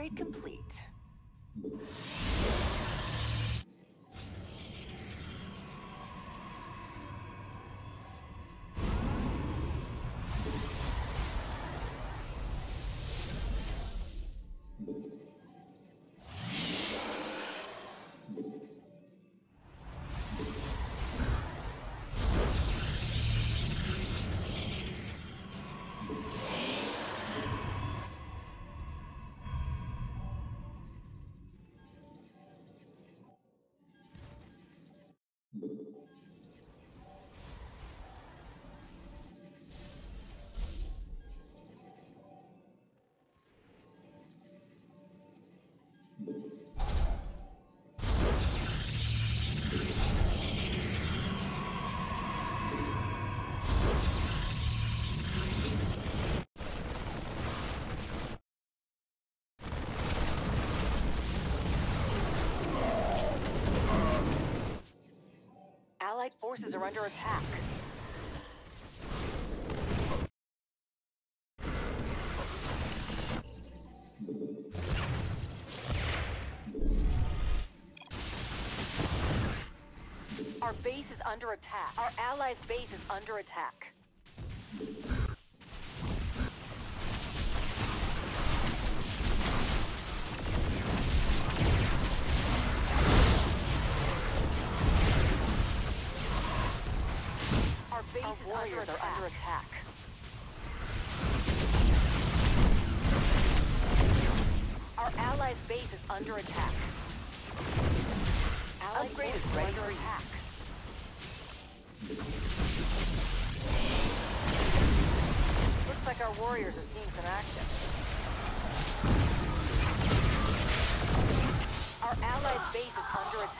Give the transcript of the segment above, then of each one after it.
Upgrade complete. Forces are under attack. Our base is under attack. Our allies' base is under attack. Base Our is warriors under are under attack. Our allies' base is under attack. Allied Upgrade is is ready for attack. Looks like our warriors are seeing some action. Our allies' base is under attack.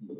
you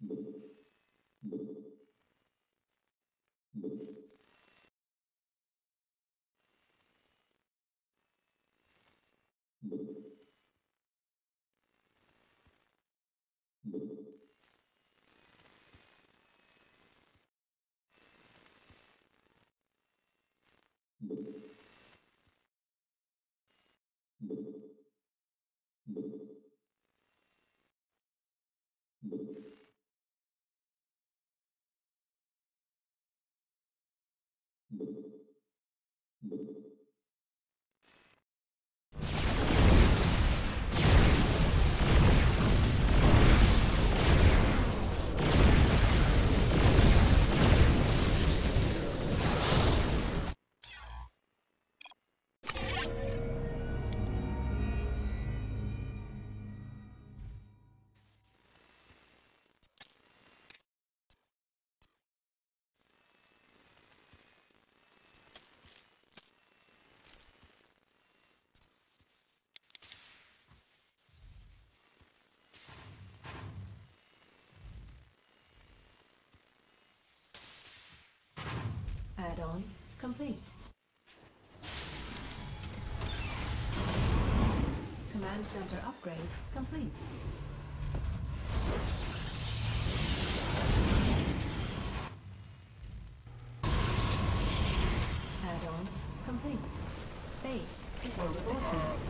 Thank you. Add-on complete. Command center upgrade complete. Add-on complete. Base is under forces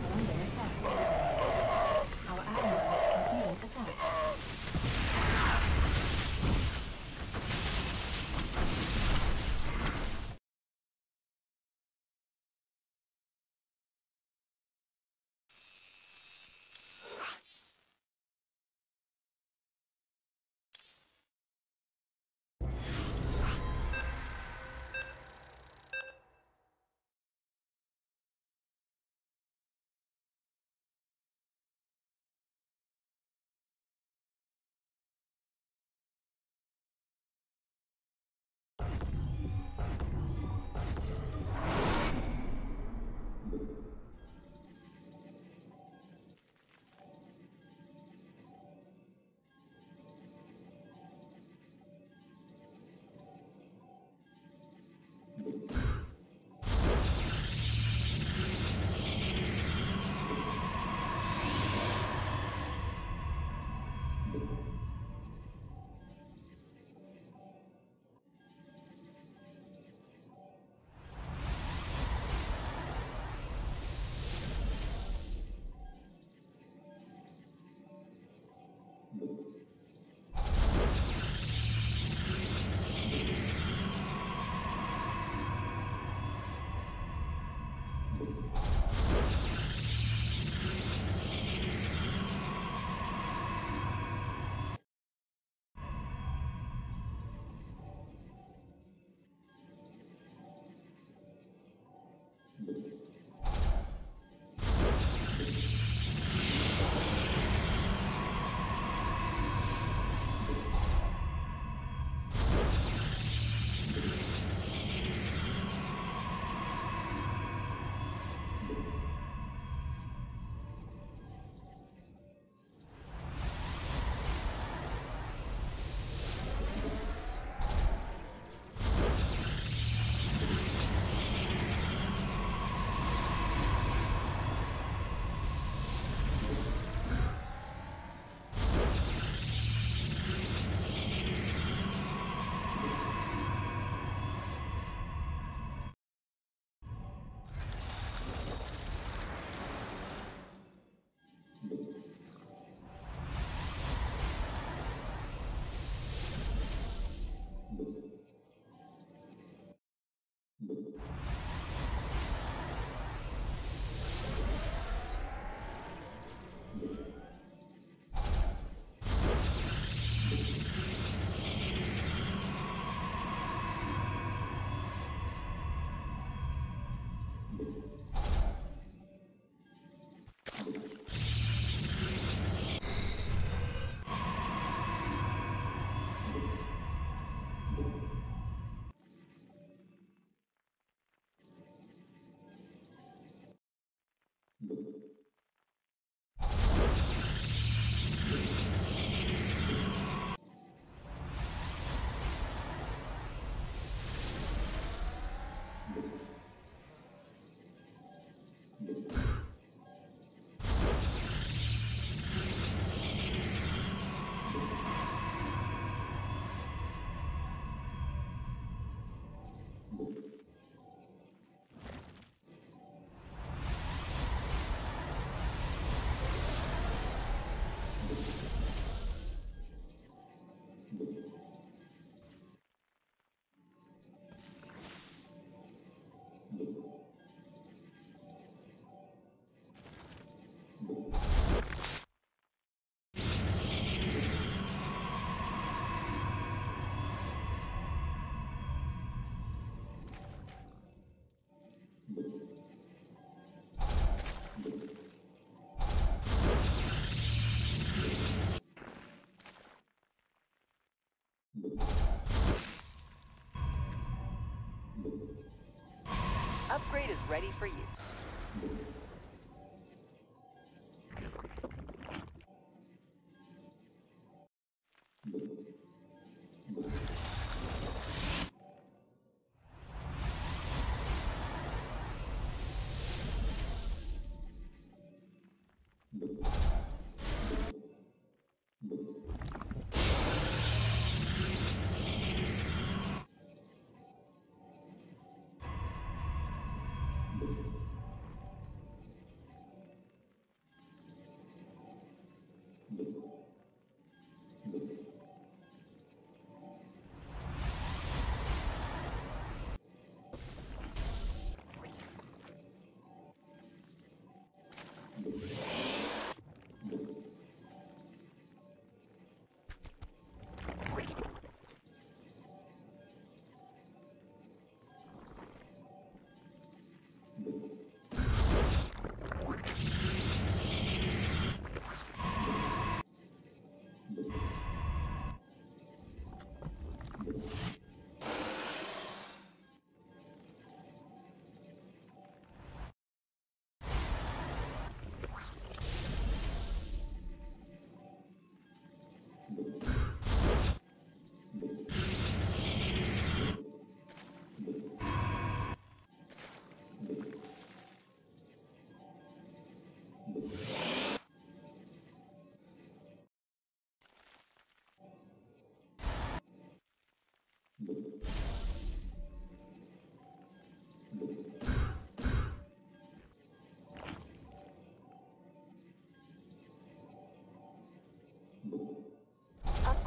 Upgrade is ready for use.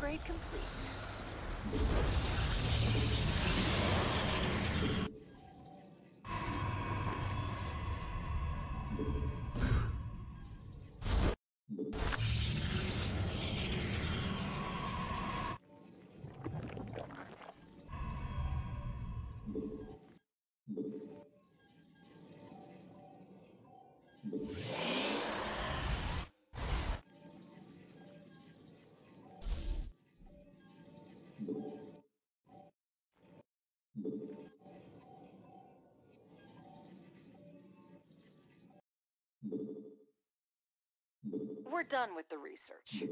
Upgrade complete. We're done with the research.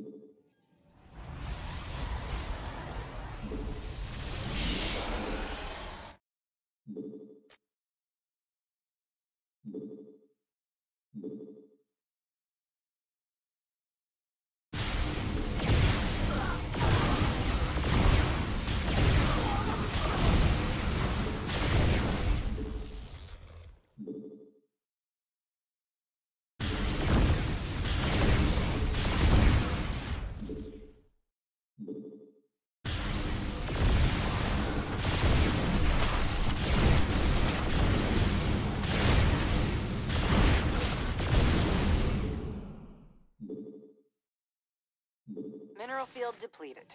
Mineral field depleted.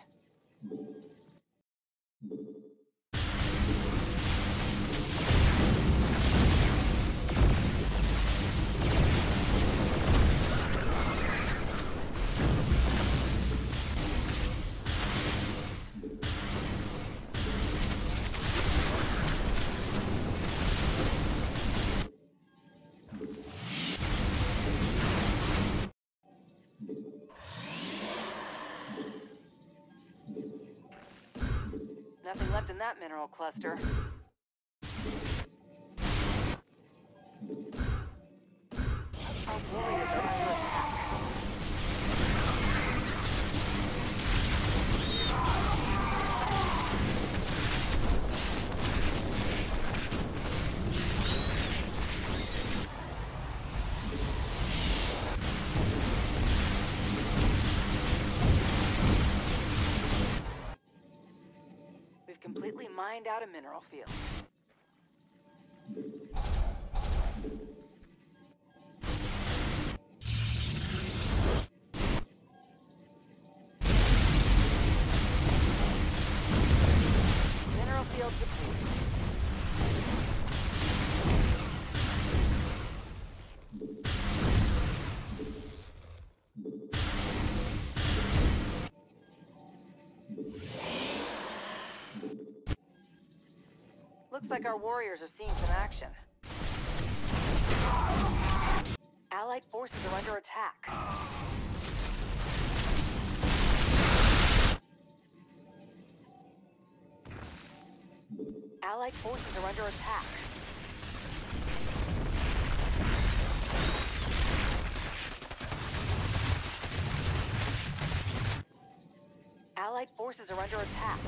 Nothing left in that mineral cluster. Mined out a mineral field. Looks like our warriors are seeing some action. Allied forces are under attack. Allied forces are under attack. Allied forces are under attack.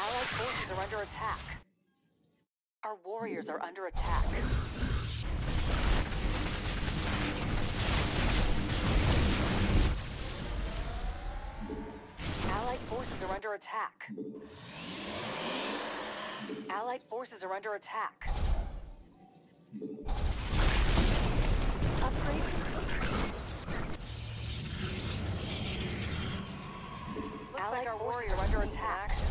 Allied forces are under attack. Our warriors are under attack. Allied forces are under attack. Allied forces are under attack. Upgrade. Allied like our warriors are under attack.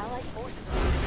Allied forces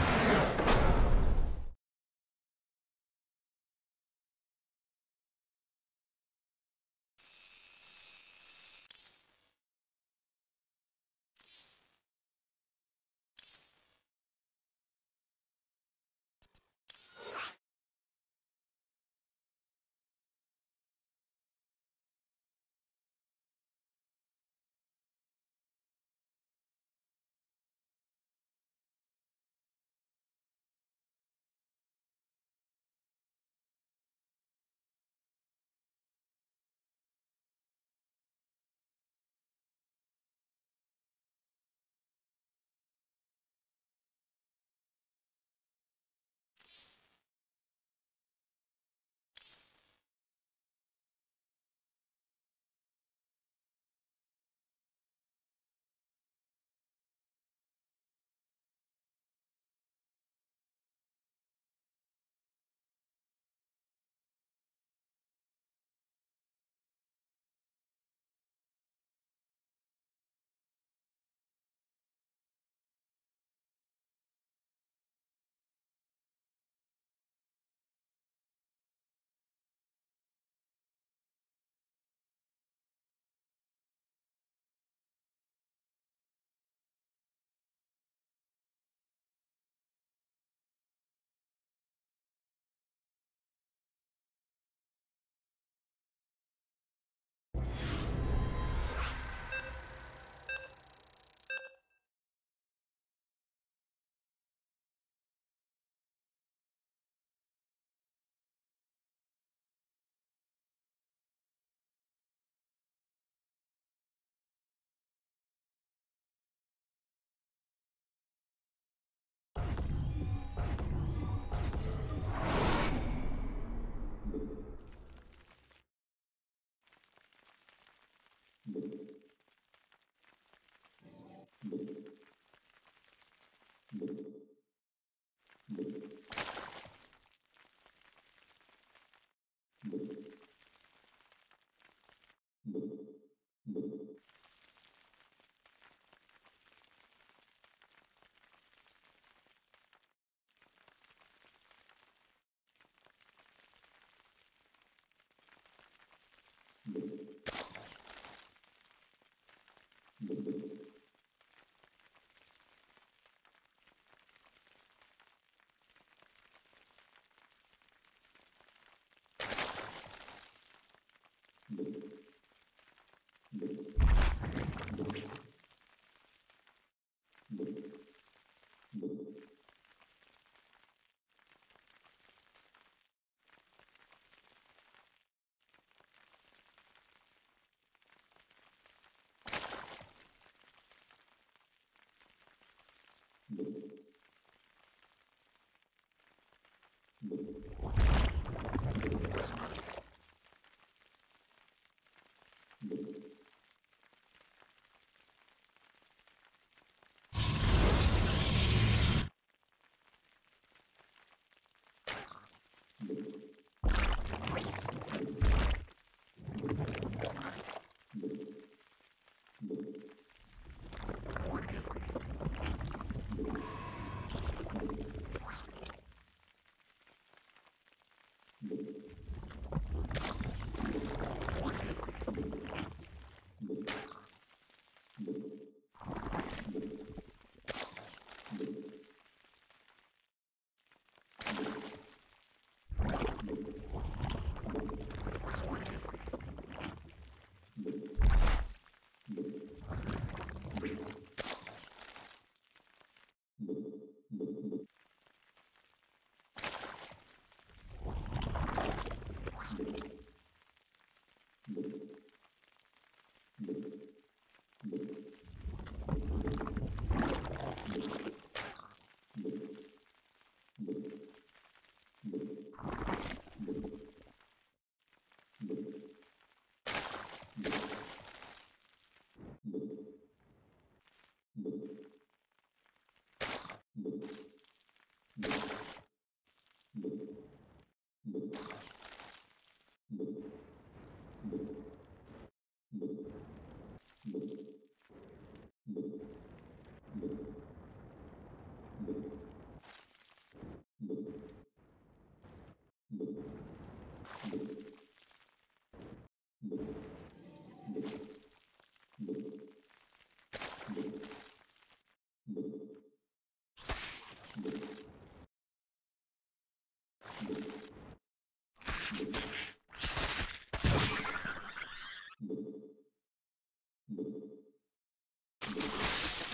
Thank you.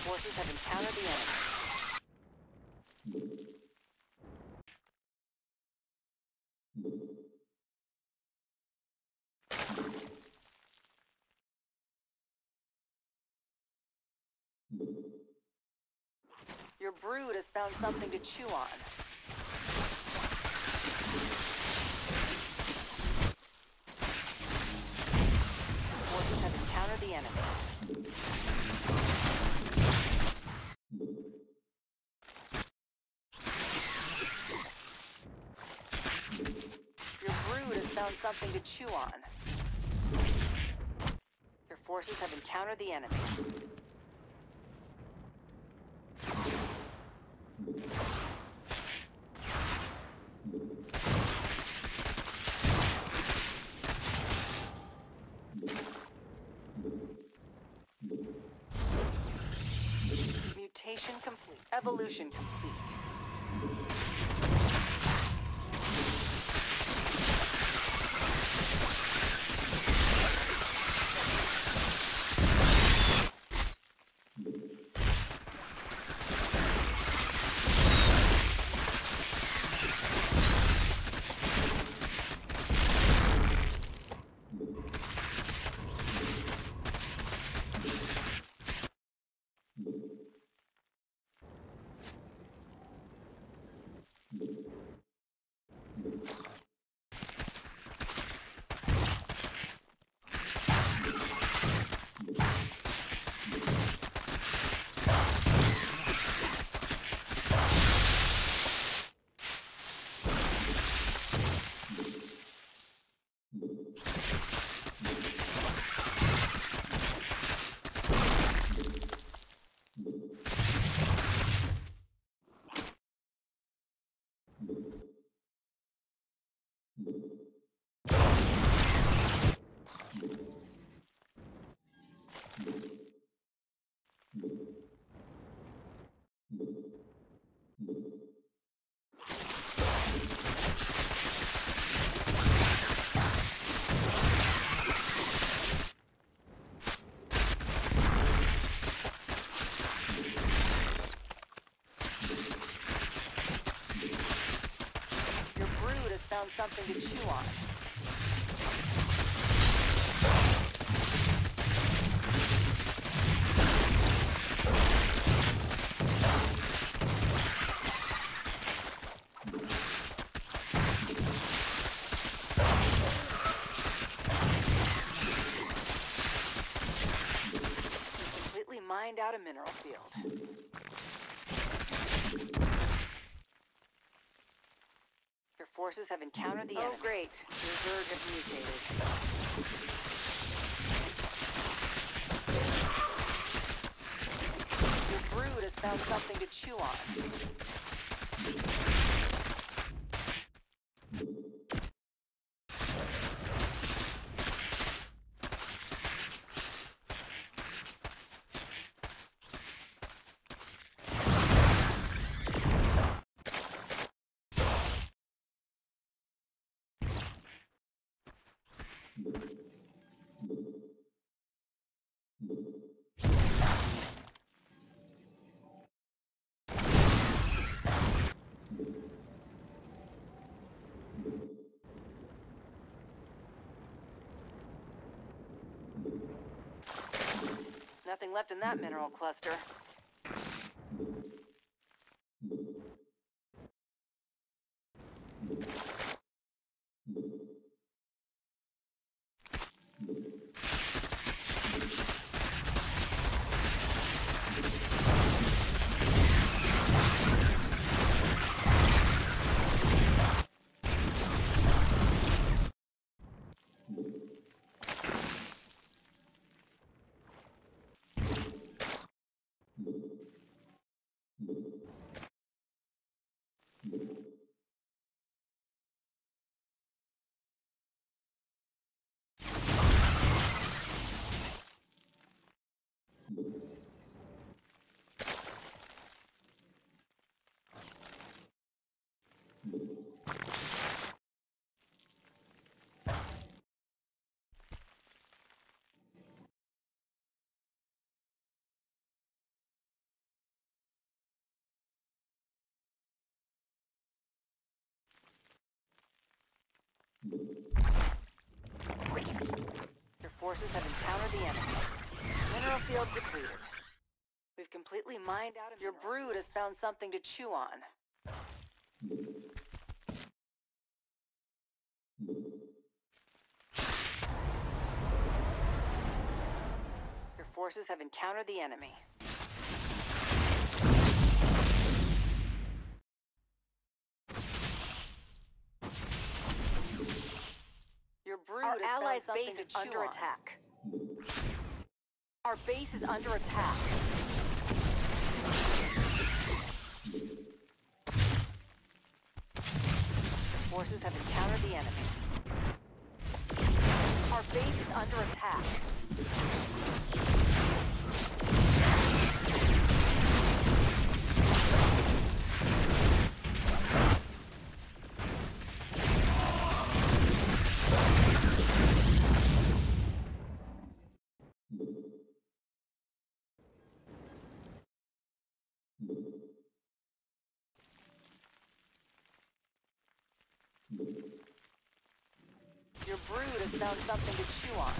Forces have encountered the enemy. Your brood has found something to chew on. Forces have encountered the enemy. Your brood has found something to chew on. Your forces have encountered the enemy. Mutation complete. Evolution complete. Your brood has found something to chew on. Forces have encountered the oh, enemy. Oh, great. Your Zerg have mutated. Your brood has found something to chew on. Left in that mineral cluster. Your forces have encountered the enemy. Mineral field depleted. We've completely mined out of your brood has found something to chew on. Your forces have encountered the enemy. Your brood Our allies' base is under on. attack. Our base is under attack. Forces have encountered the enemy. Our base is under attack. Your brood has found something to chew on.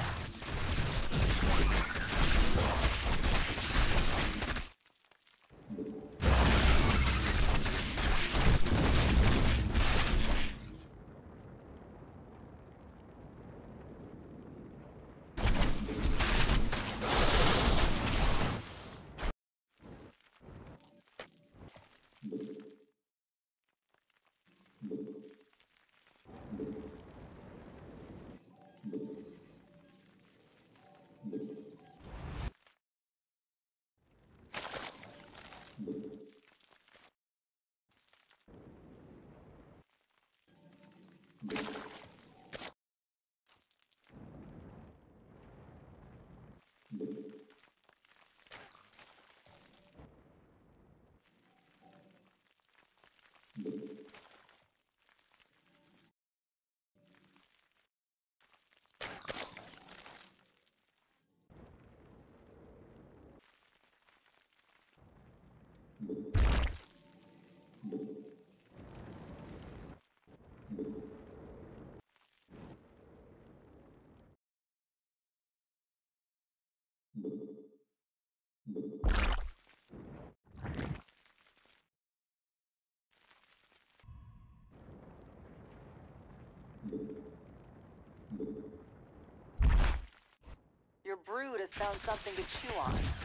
Your brood has found something to chew on.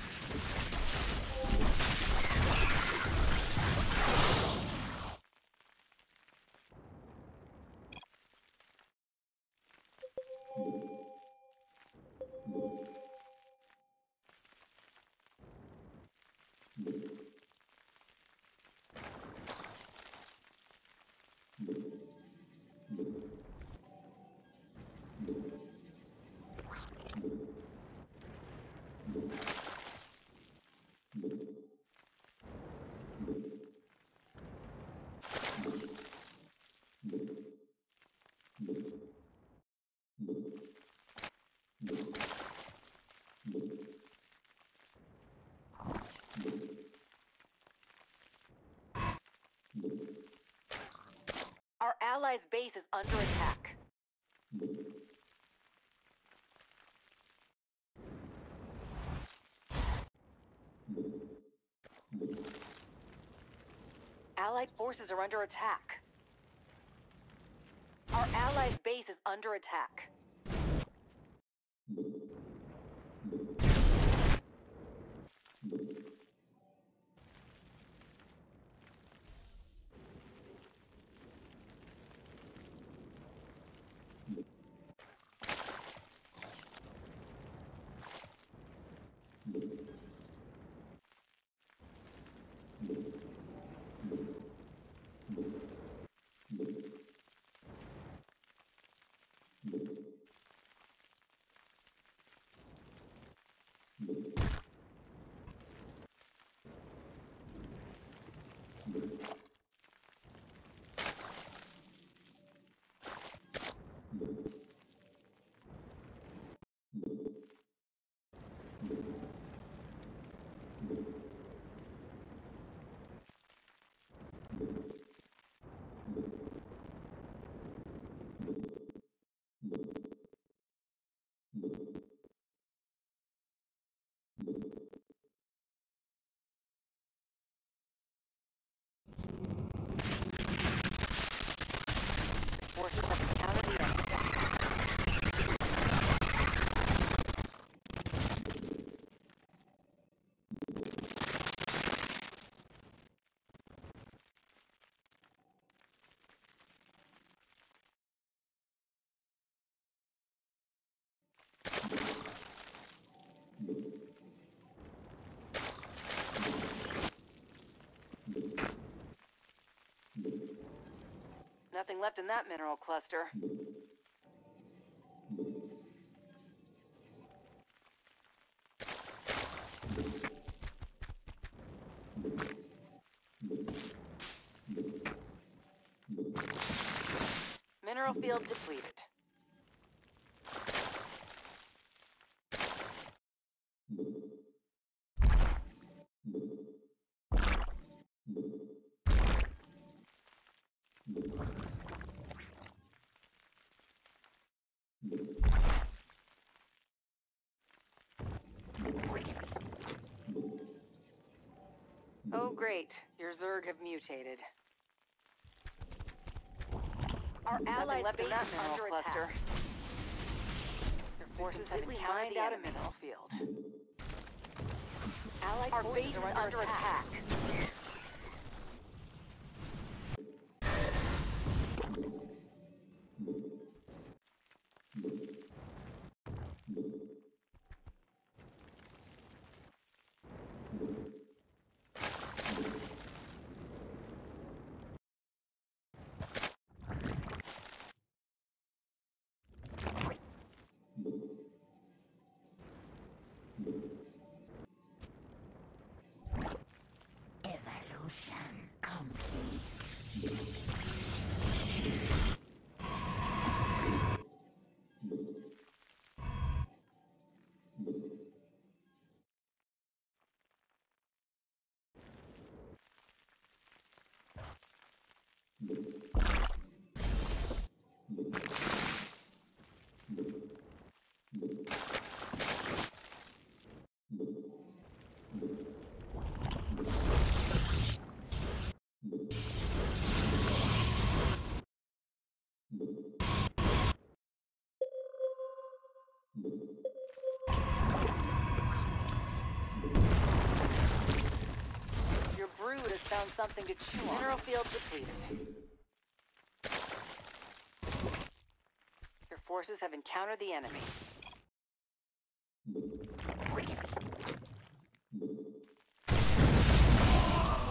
Allies' base is under attack. Allied forces are under attack. Our allies' base is under attack. Nothing left in that mineral cluster. Mineral field depleted. Oh great, your Zerg have mutated. Our allies left in mineral cluster. attack. Your forces have completely encountered out a mineral field. Allied Our forces base are under under attack. Evolution Your brood has found something to chew on. Mineral field depleted. Your forces have encountered the enemy.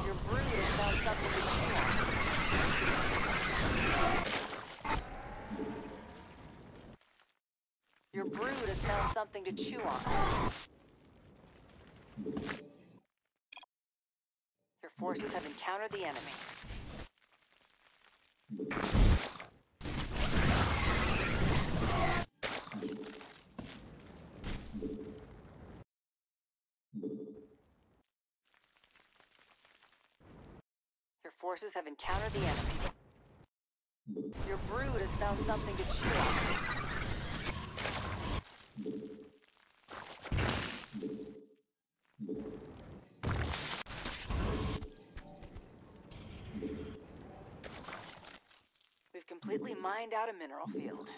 Your brood has found something to chew on. Your brood has found something to chew on. Your forces have encountered the enemy. Your forces have encountered the enemy. Your brood has found something to chew on. Mined out a mineral field.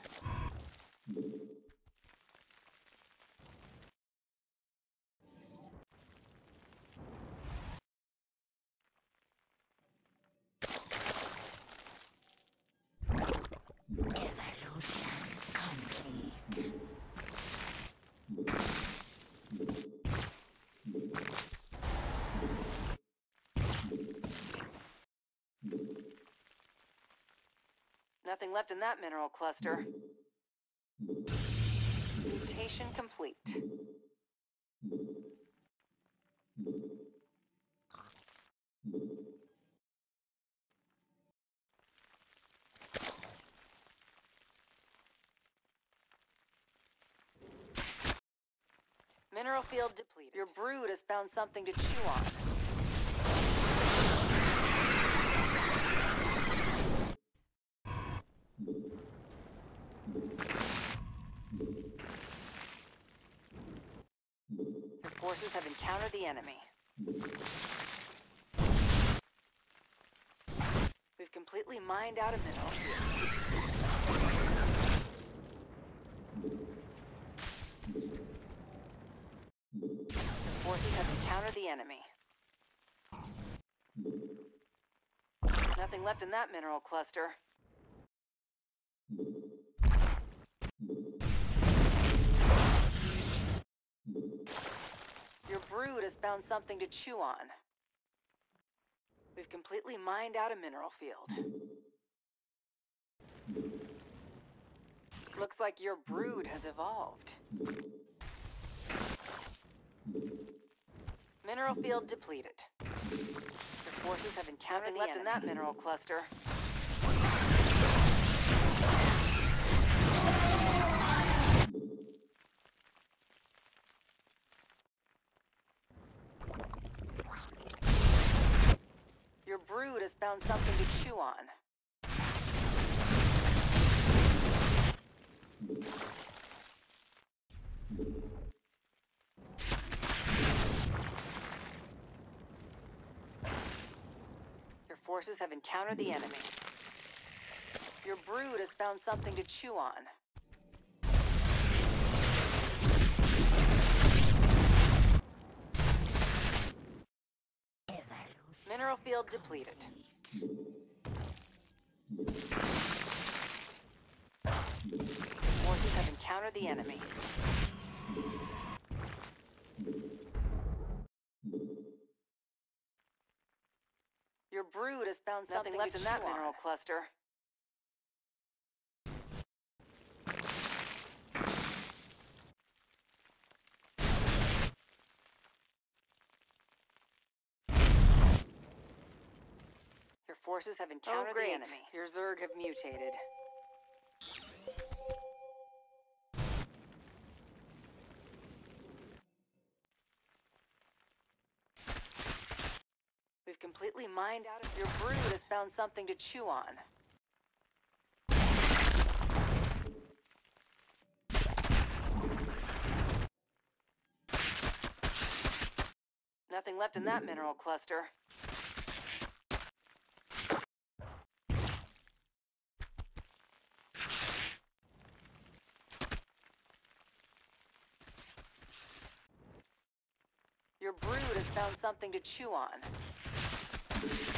Nothing left in that mineral cluster. Mutation complete. Mineral field depleted. Your brood has found something to chew on. Your forces have encountered the enemy. We've completely mined out a mineral. Your forces have encountered the enemy. Nothing left in that mineral cluster. Your brood has found something to chew on. We've completely mined out a mineral field. Looks like your brood has evolved. Mineral field depleted. Your forces have encountered Nothing the left enemy. in that mineral cluster. Your brood has found something to chew on. Your forces have encountered the enemy. Your brood has found something to chew on. Mineral field depleted. Forces have encountered the enemy. Your brood has found Nothing something left in that on. mineral cluster. Your forces have oh, encountered great. the enemy. Your Zerg have mutated. We've completely mined out of your brood has found something to chew on. Nothing left in that mineral cluster. Your brood has found something to chew on.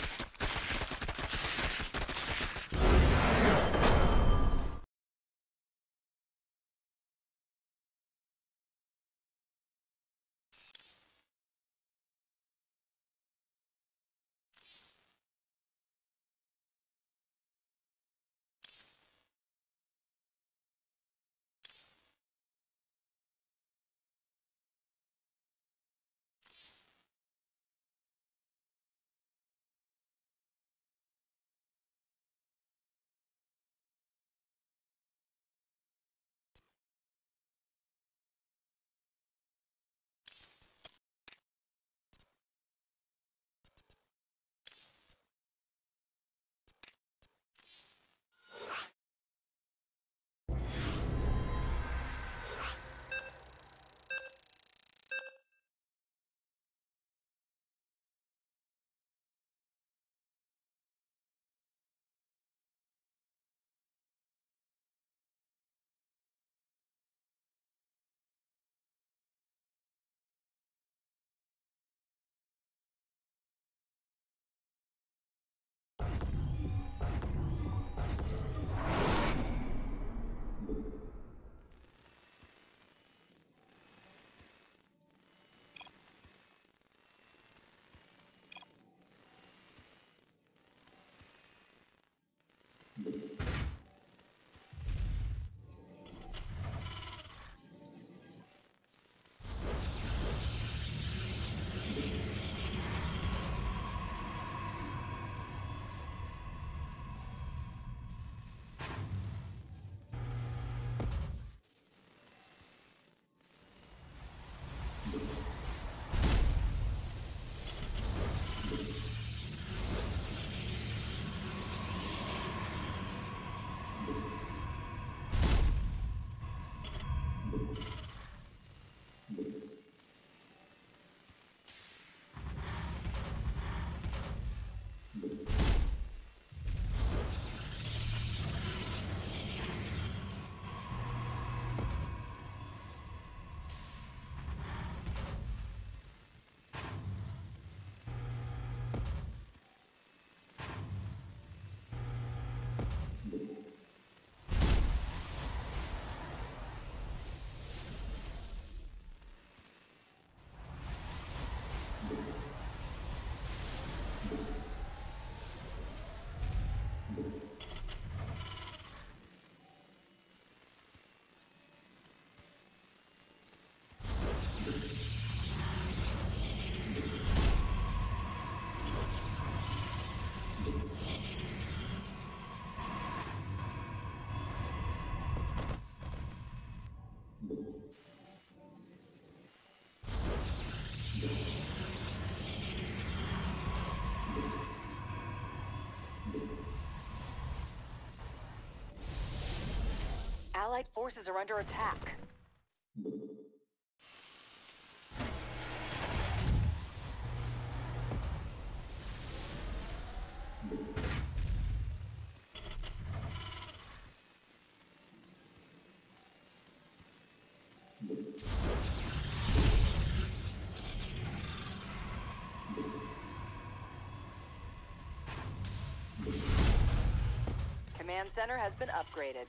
Allied forces are under attack. Command center has been upgraded.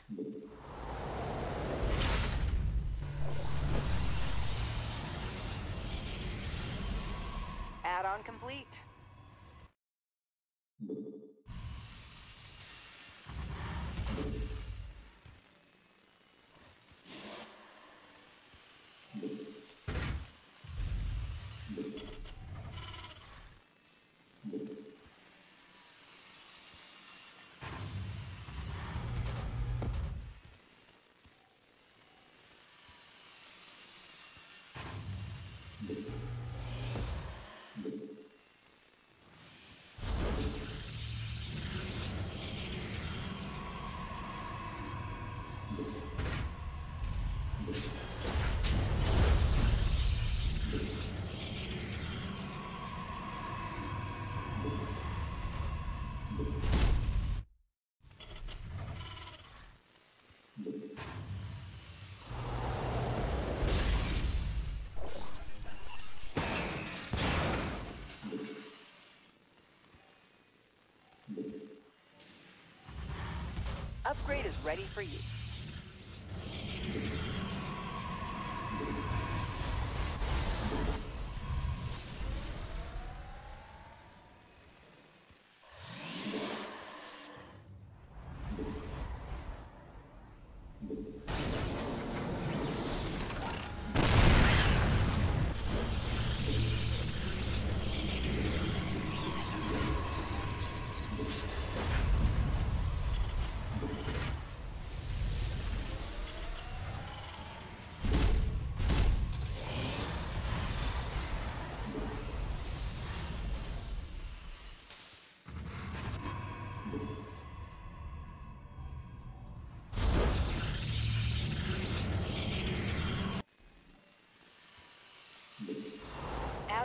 Upgrade is ready for use.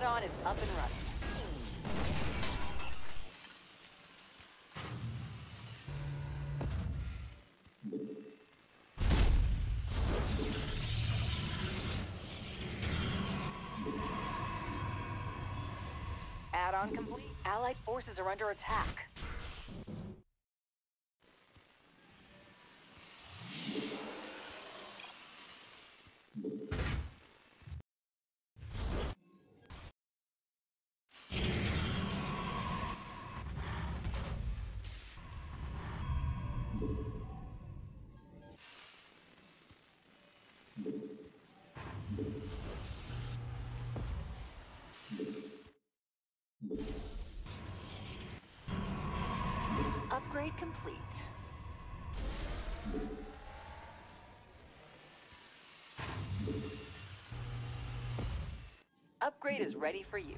Add-on is up and running. Add-on complete. Allied forces are under attack. Upgrade complete. Upgrade is ready for use.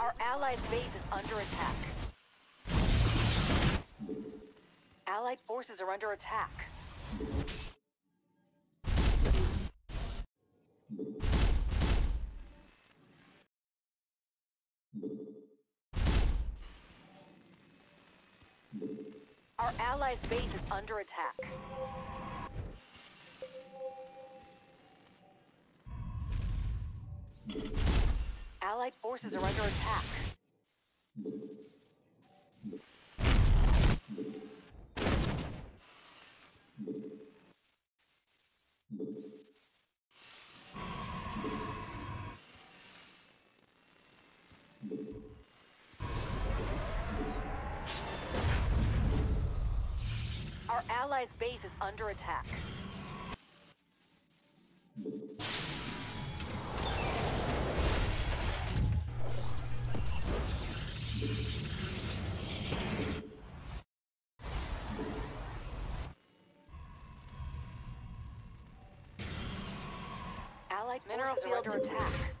Our allied base is under attack. Forces are under attack. Our allies' base is under attack. Allied forces are under attack. Allies' base is under attack. Allied mineral field under attack.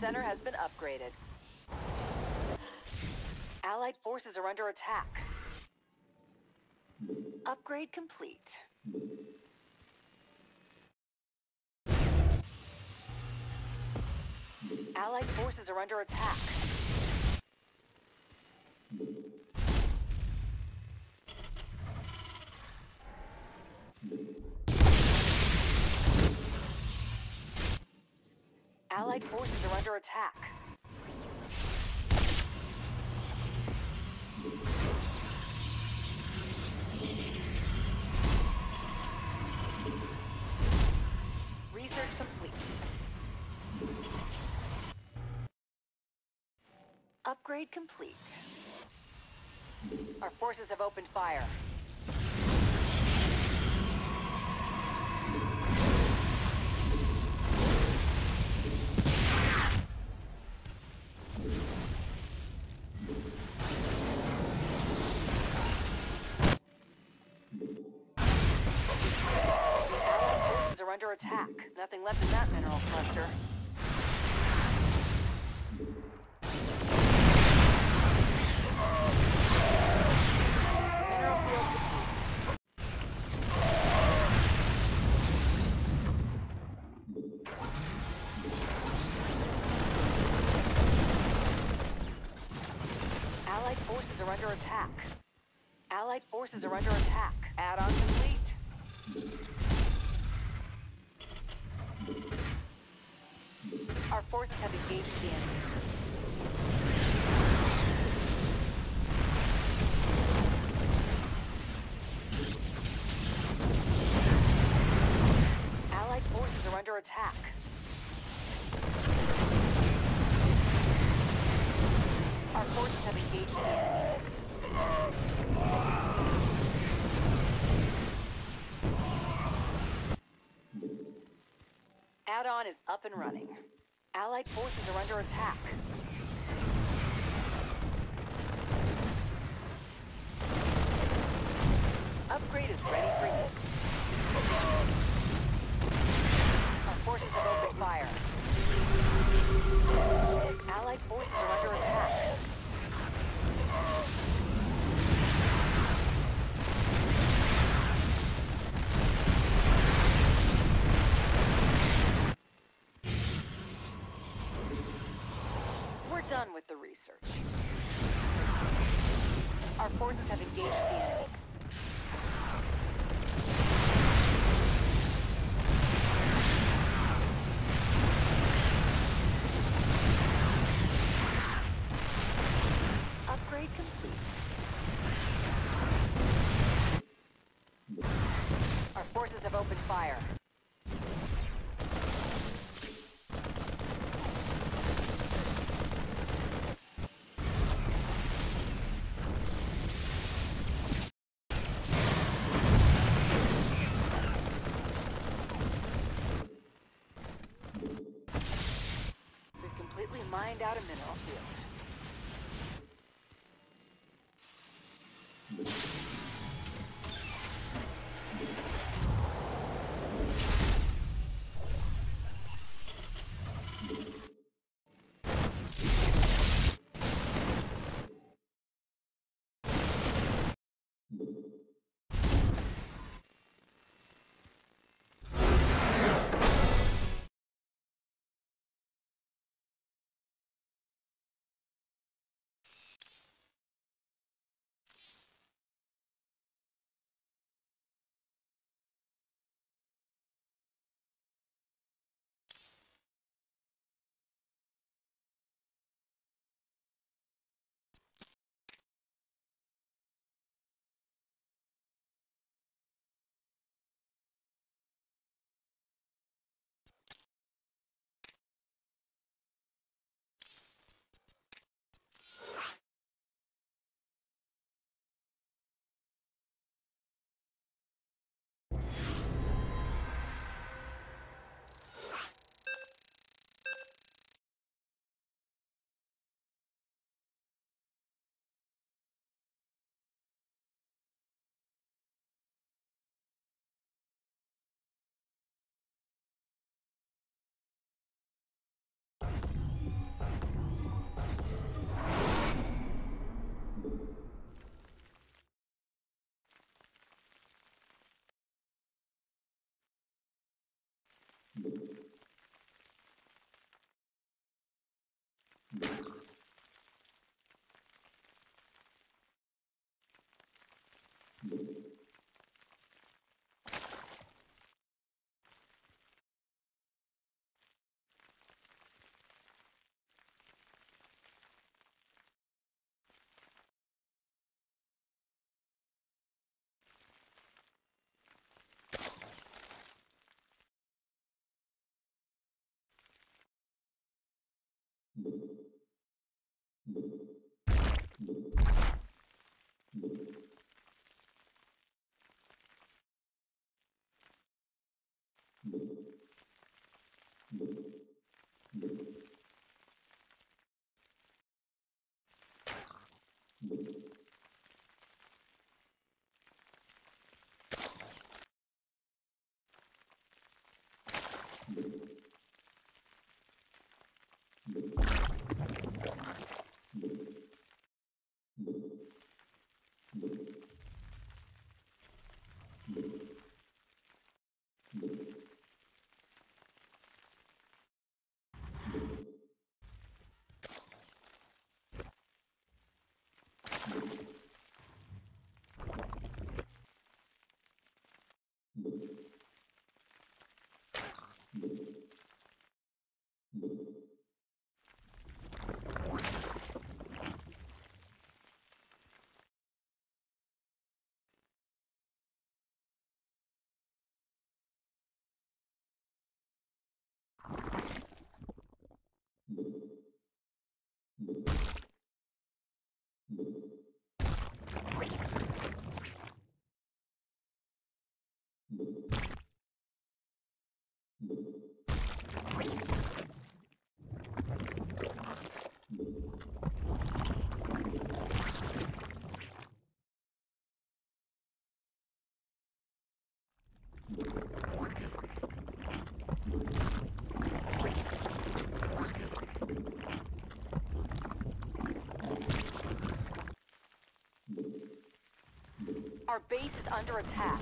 Center has been upgraded. Allied forces are under attack. Upgrade complete. Allied forces are under attack. Allied forces are under attack. Research complete. Upgrade complete. Our forces have opened fire. Attack. Nothing left in that mineral cluster. Allied forces are under attack. Allied forces are under attack. Add-on complete. Our forces have engaged the enemy. Allied forces are under attack. Our forces have engaged the enemy. Add-on is up and running. Allied forces are under attack. Our forces have engaged the enemy. Upgrade complete. Our forces have opened fire. We've mined out a mineral Thank you. Thank you. Our base is under attack.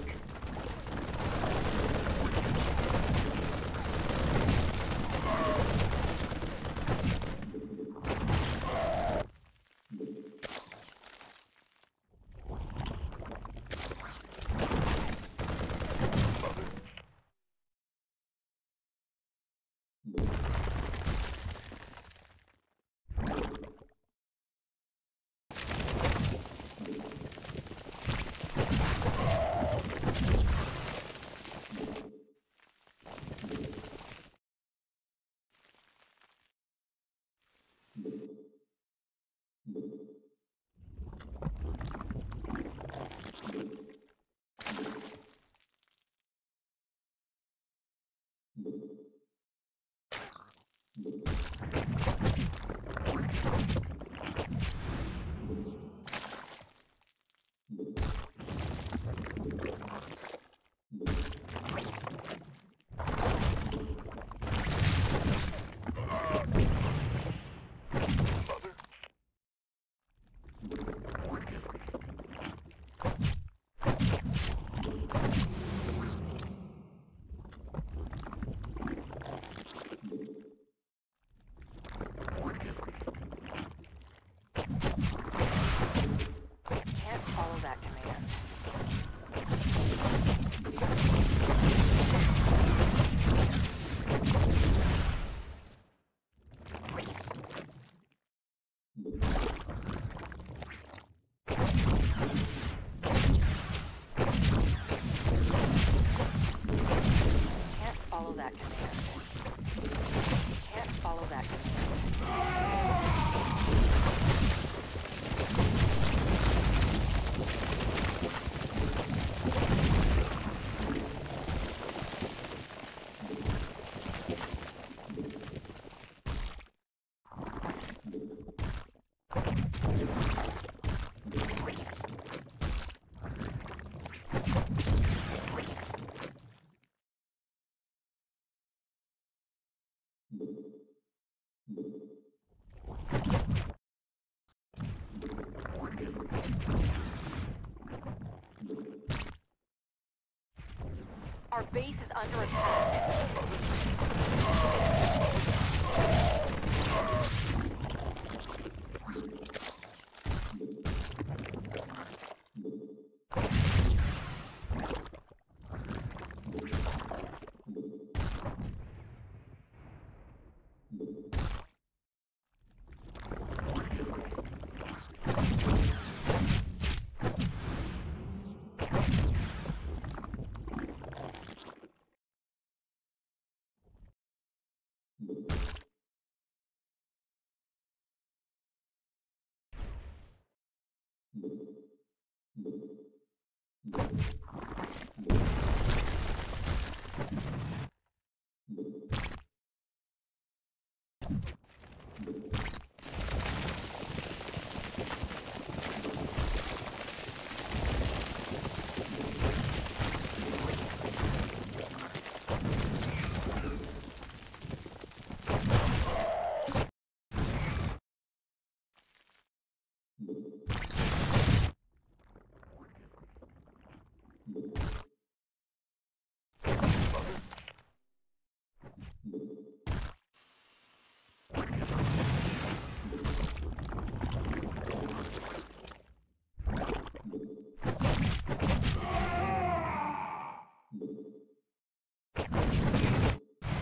Our base is under attack.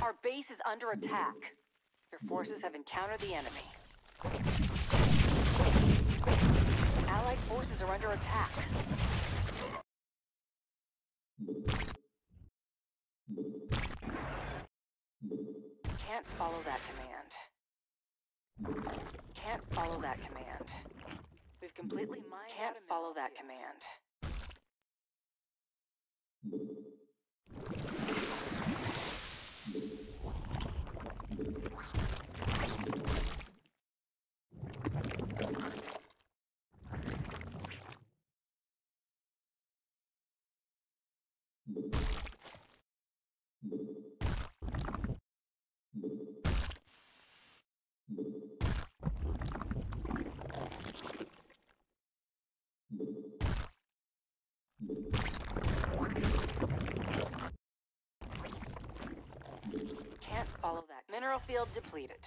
Our base is under attack. Your forces have encountered the enemy. Allied forces are under attack. Can't follow that command. Can't follow that command. We've completely mined Can't follow that command. Can't follow that. Mineral field depleted.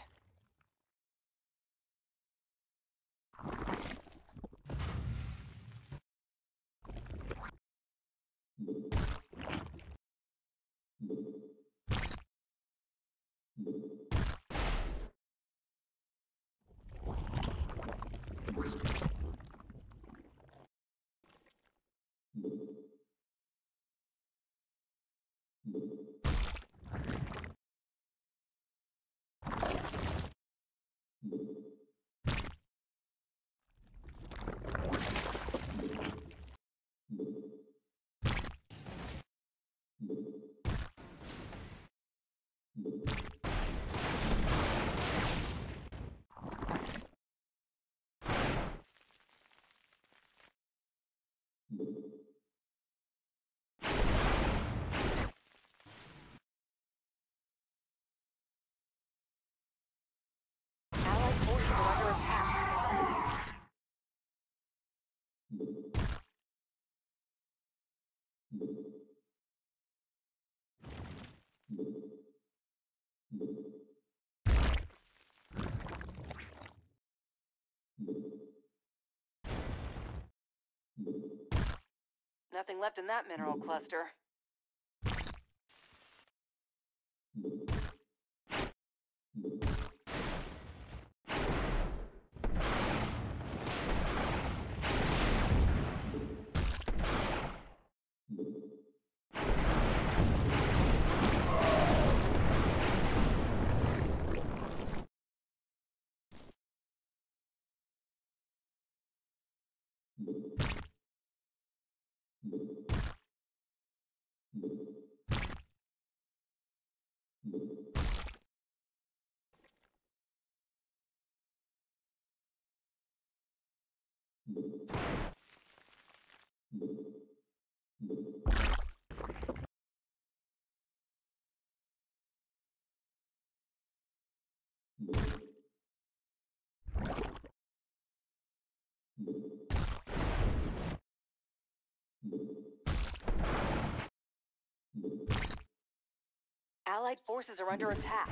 Nothing left in that mineral cluster. Thank you. you. Allied forces are under attack.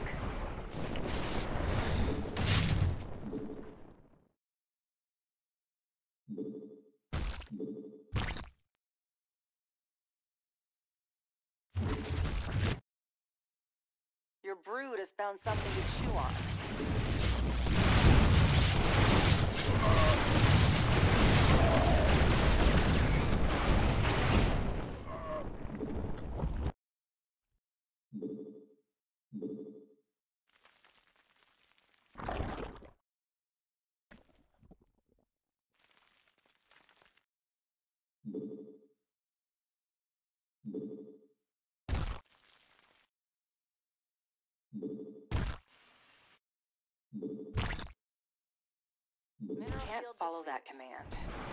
Your brood has found something to chew on. Can't follow that command.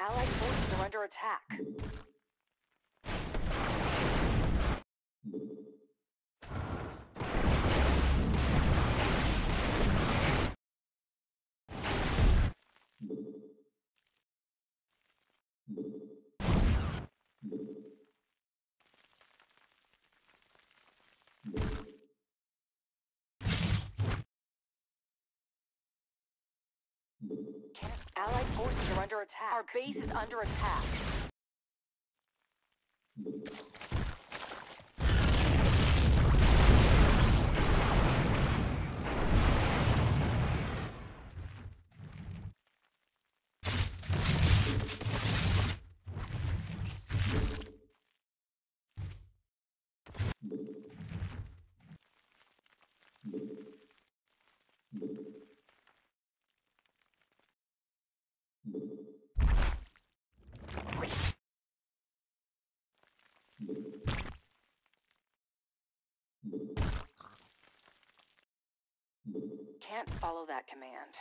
Allied forces are under attack. Can't- Allied forces are under attack. Our base is under attack. Can't follow that command.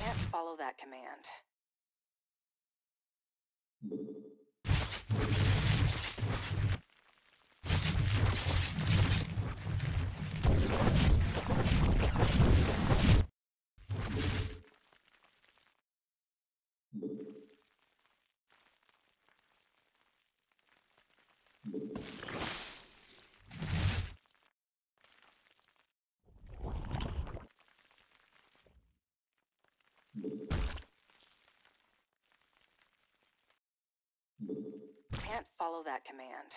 Can't follow that command. Can't follow that command.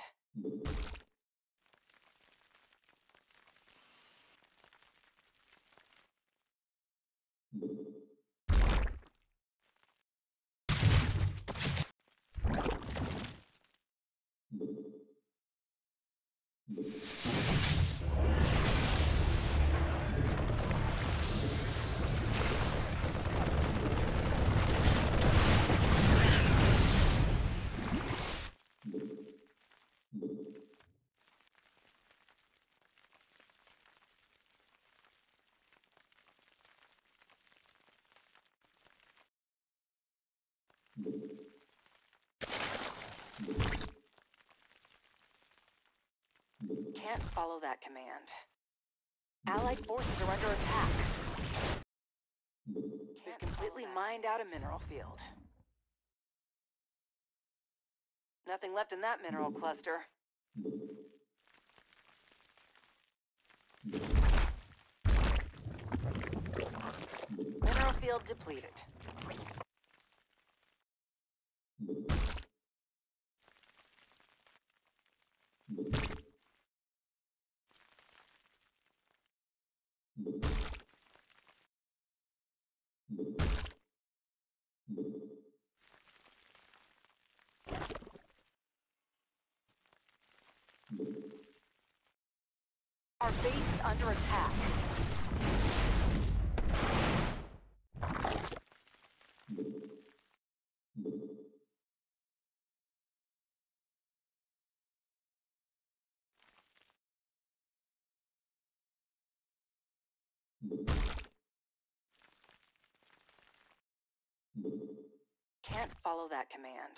Can't follow that command. Allied forces are under attack. We've completely mined out a mineral field. Nothing left in that mineral cluster. Mineral field depleted. Our base under attack. Can't follow that command.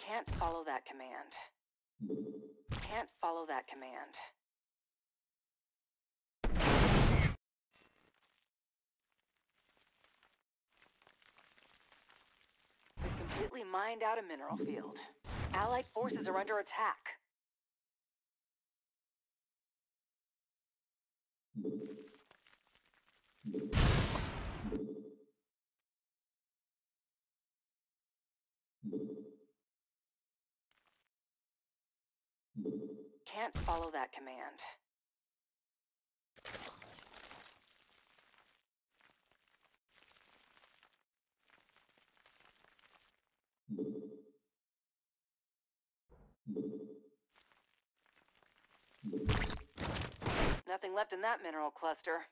Can't follow that command. Can't follow that command. We've completely mined out a mineral field. Allied forces are under attack. Can't follow that command. Nothing left in that mineral cluster.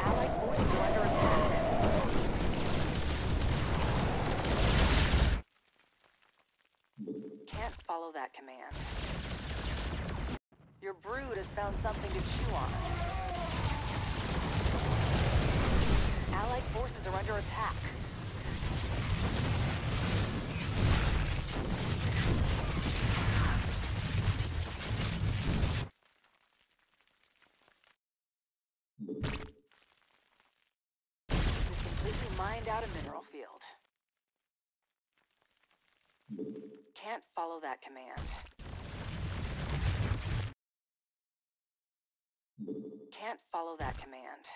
Allied forces are under attack. Can't follow that command. Your brood has found something to chew on. Allied forces are under attack. Completely mined out a mineral field. Can't follow that command. Can't follow that command.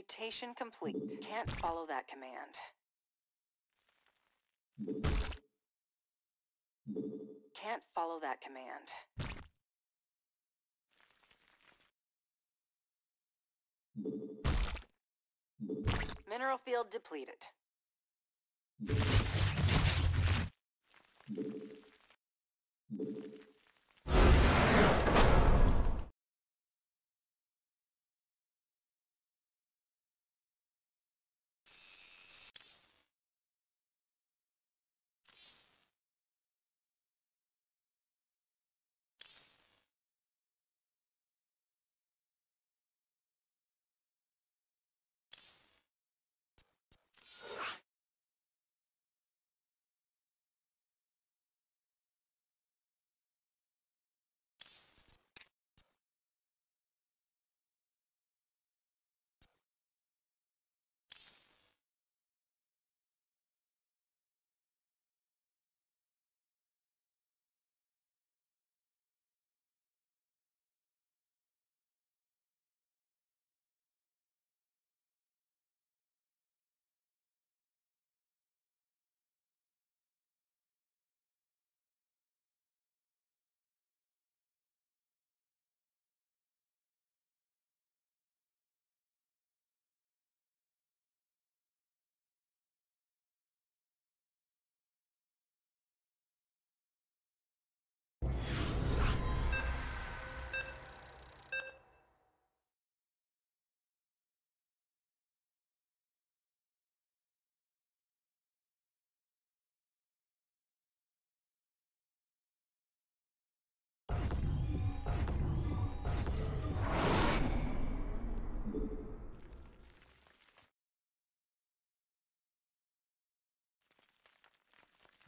Mutation complete. Can't follow that command. Can't follow that command. Mineral field depleted.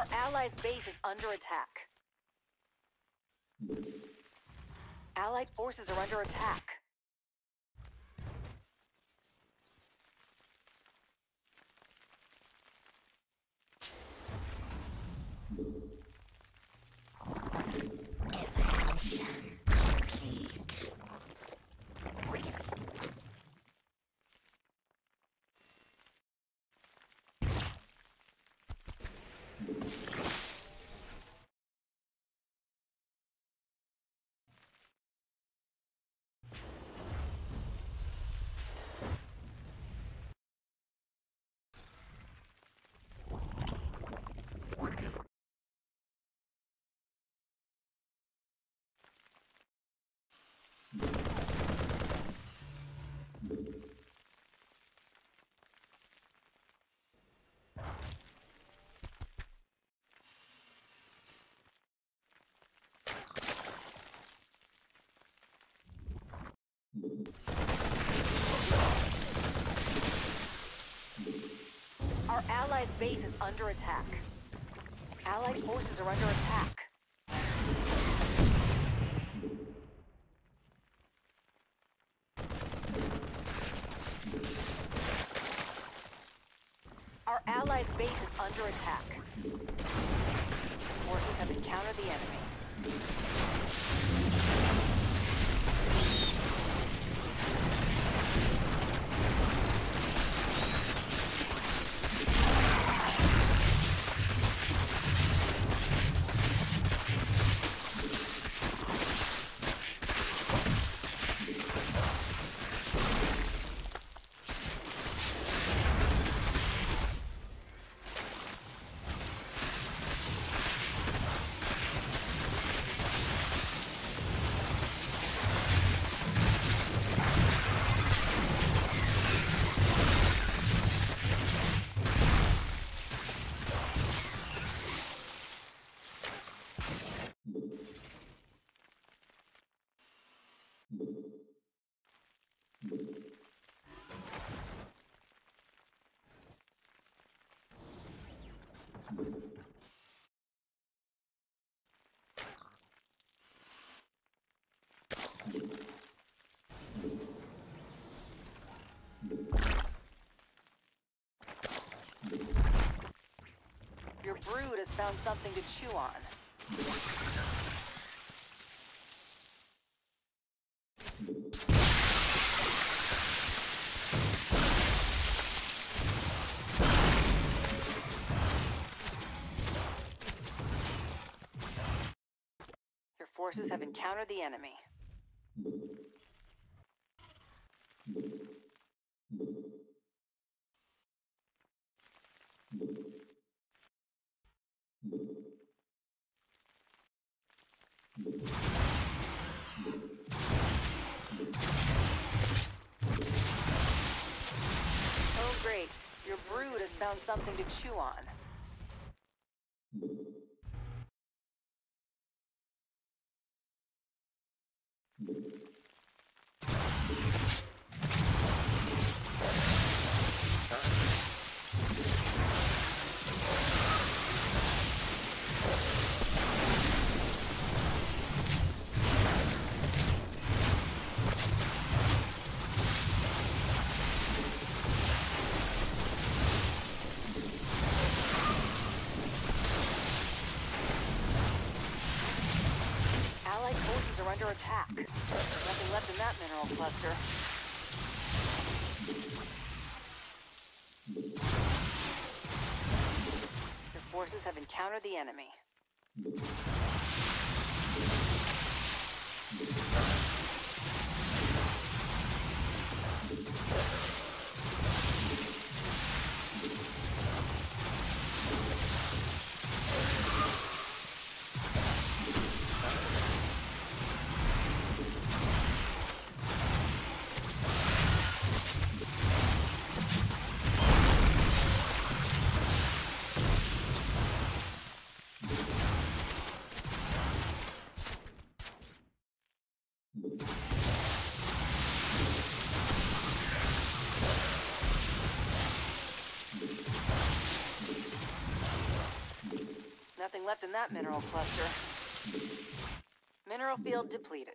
Our allies' base is under attack. Allied forces are under attack. Our allies' base is under attack. Allied forces are under attack. Your brood has found something to chew on. Forces have encountered the enemy. Oh great, your brood has found something to chew on. Are under attack. There's Nothing left in that mineral cluster. Your forces have encountered the enemy. Left in that mineral cluster. Mineral field depleted.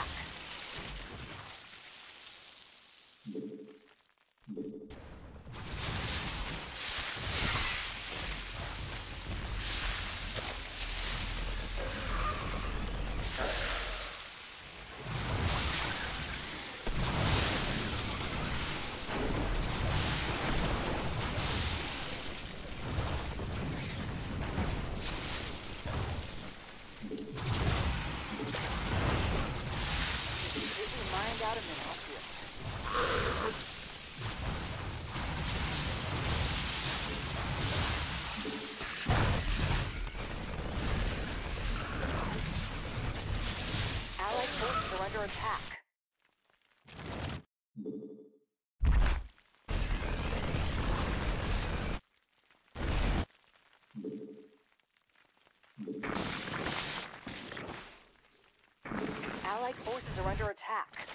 Allied forces are under attack.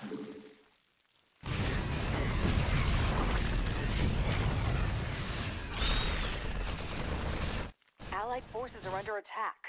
Allied forces are under attack.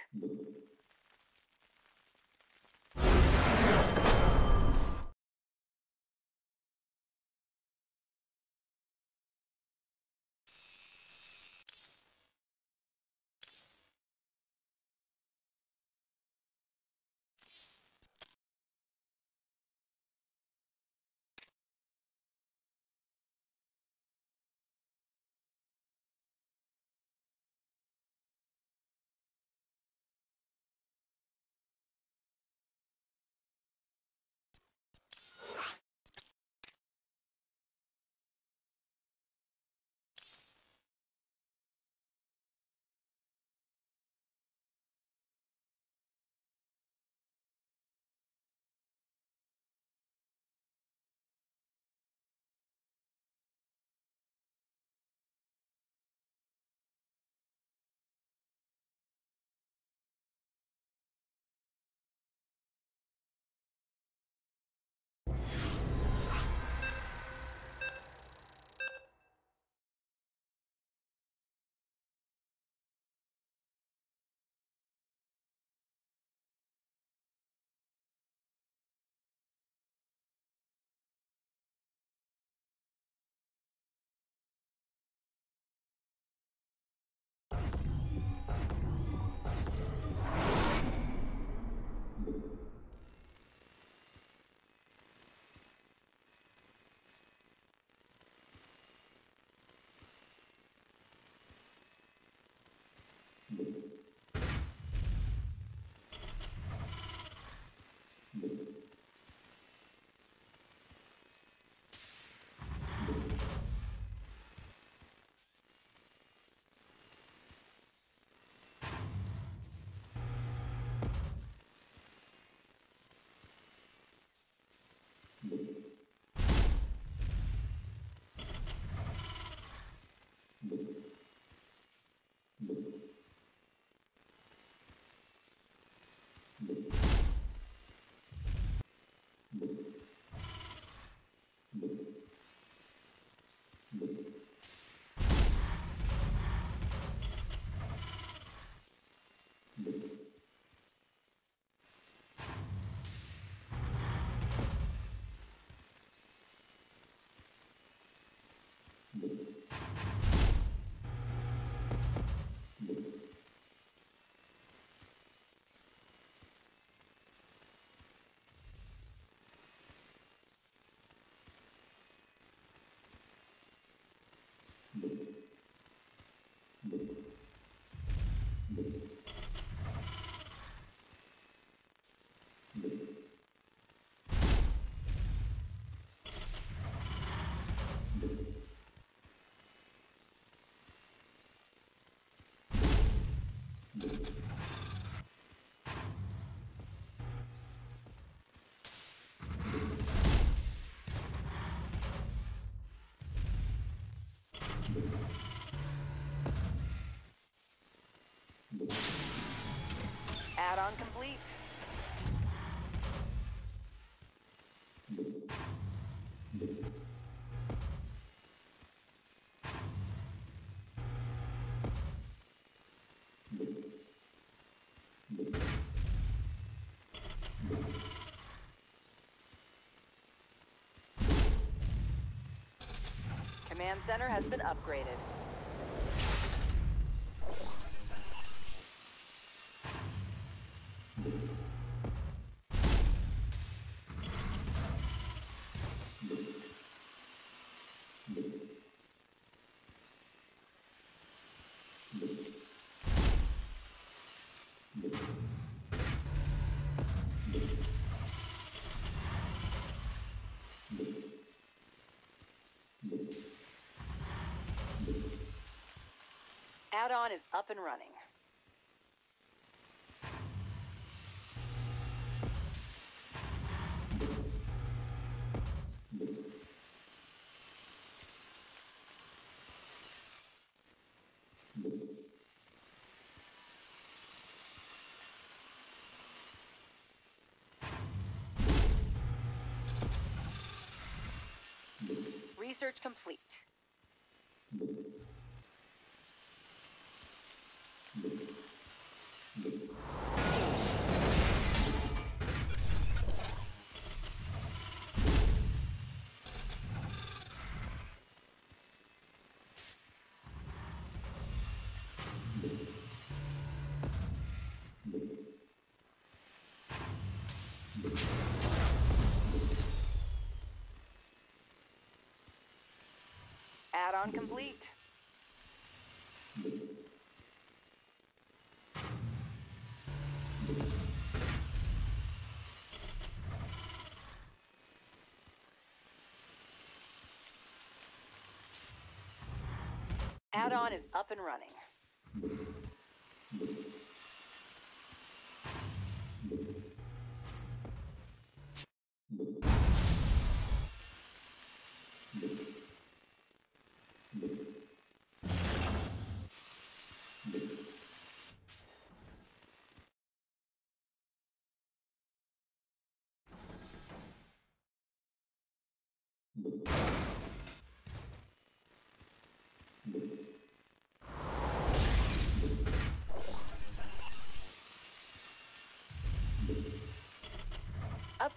Add-on complete. Command center has been upgraded. Add-on is up and running. Research complete. Add-on complete. Add-on is up and running.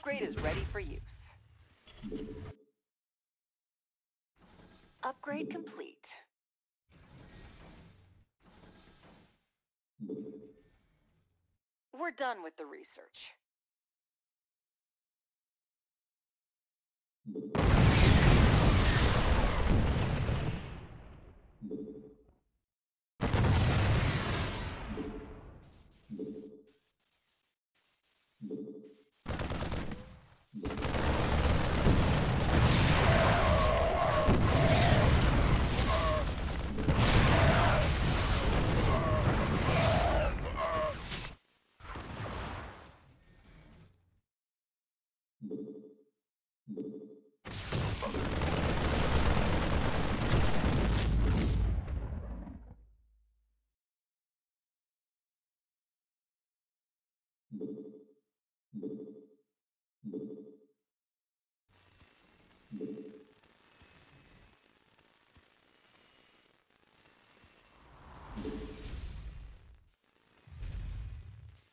Upgrade is ready for use. Upgrade complete. We're done with the research.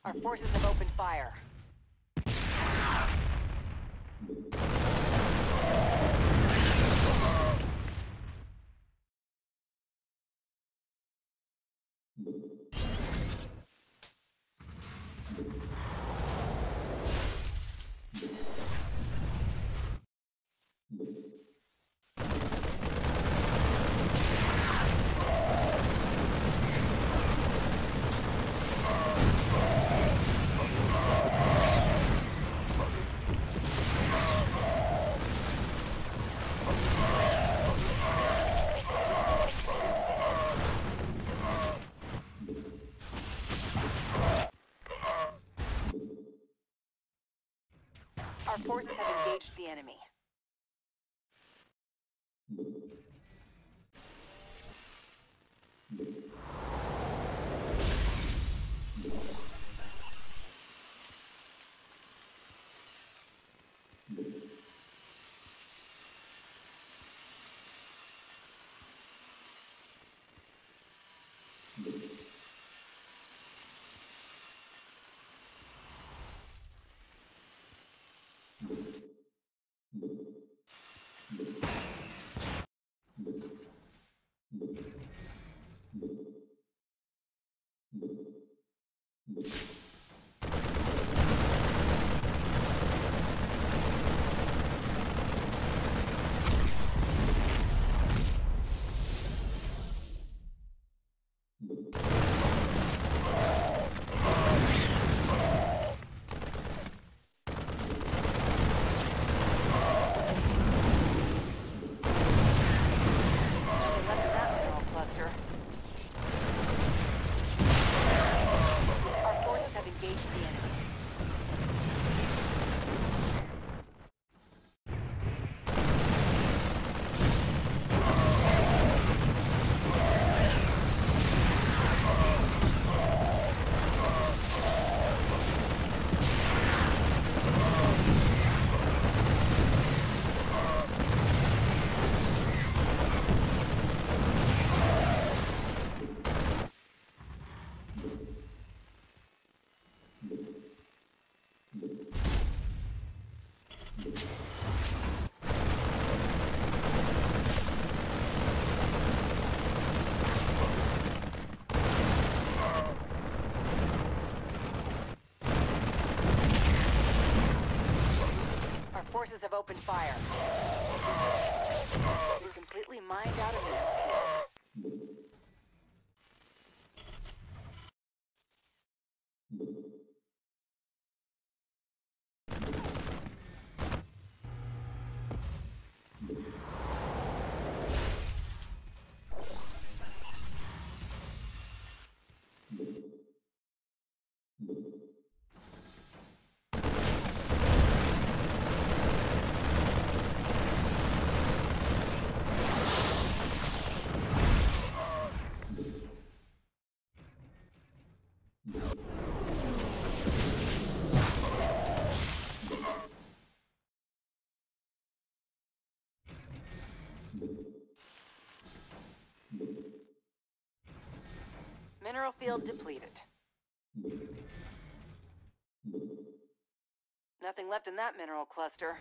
Our forces have opened fire. Our forces have engaged the enemy. Forces have opened fire. We completely mined out of it. Mineral field depleted. Nothing left in that mineral cluster.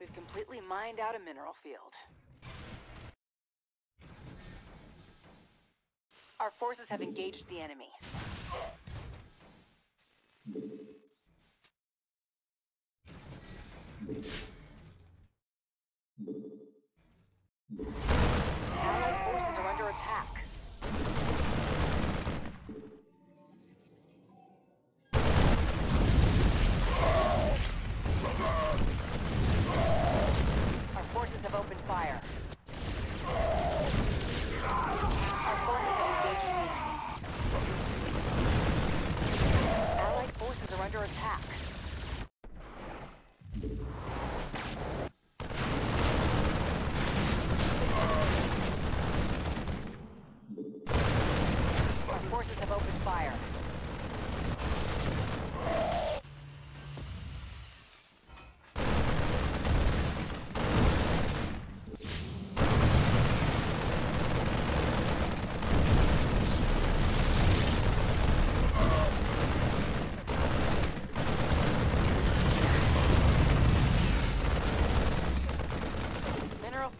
We've completely mined out a mineral field. Our forces have engaged the enemy. Allied forces are under attack. Our forces have opened fire. Our forces have engaged the enemy. Allied forces are under attack. Our forces have opened fire.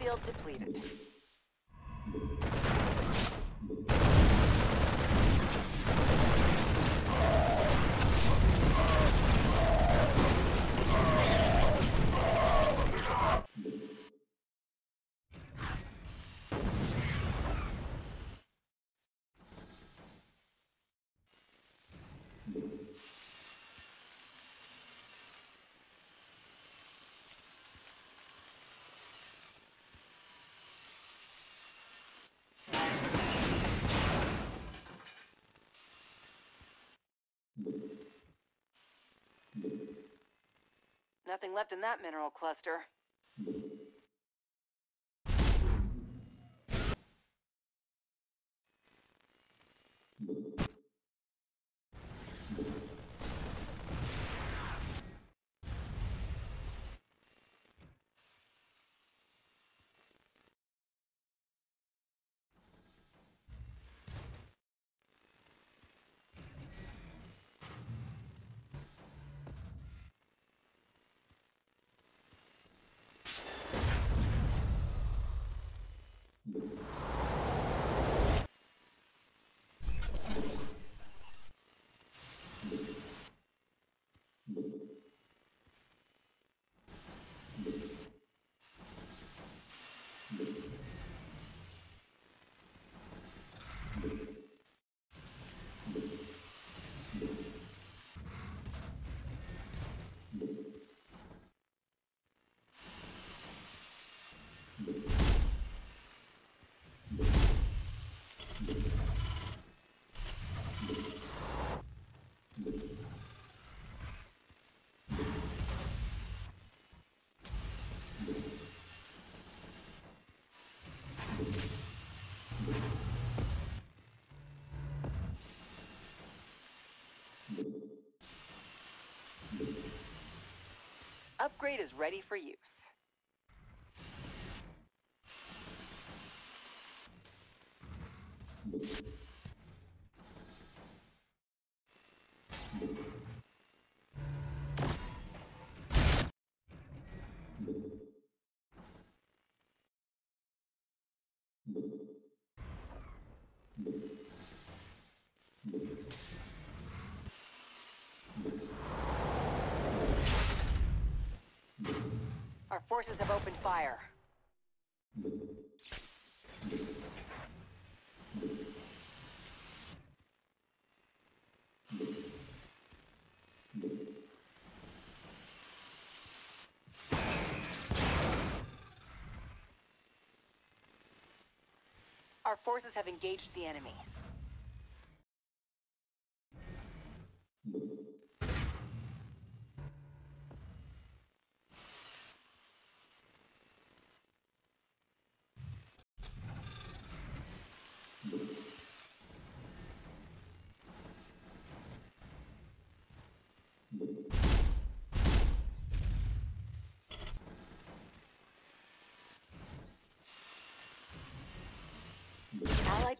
Field depleted. Nothing left in that mineral cluster. Upgrade is ready for use. Our forces have opened fire. Our forces have engaged the enemy. Allied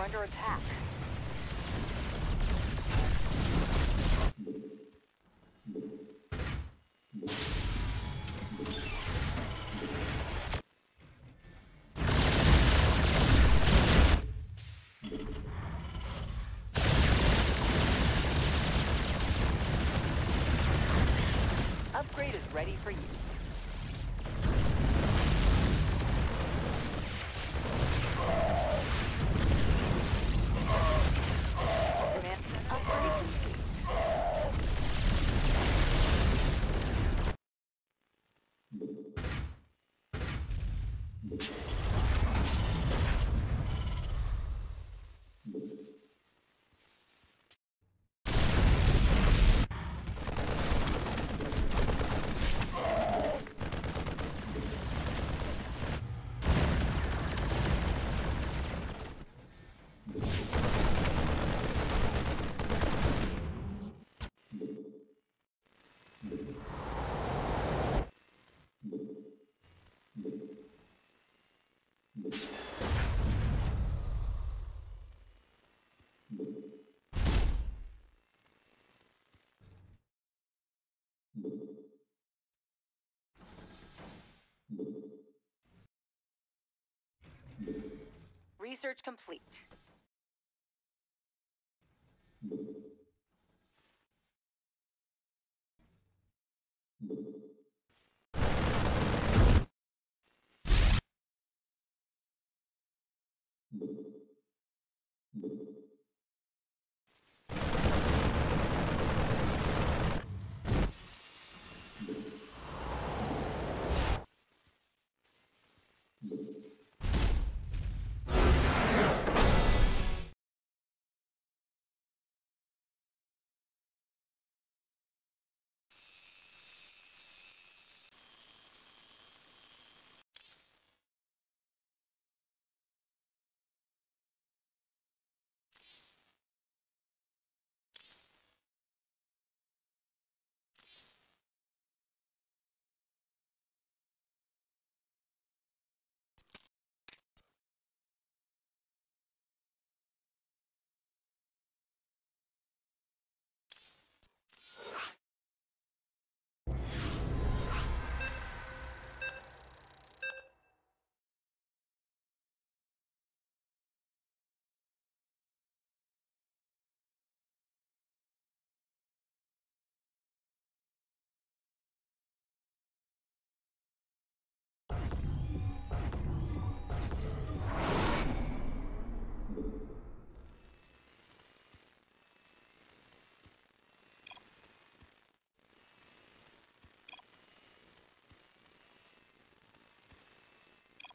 are under attack. Upgrade is ready for use. Research complete.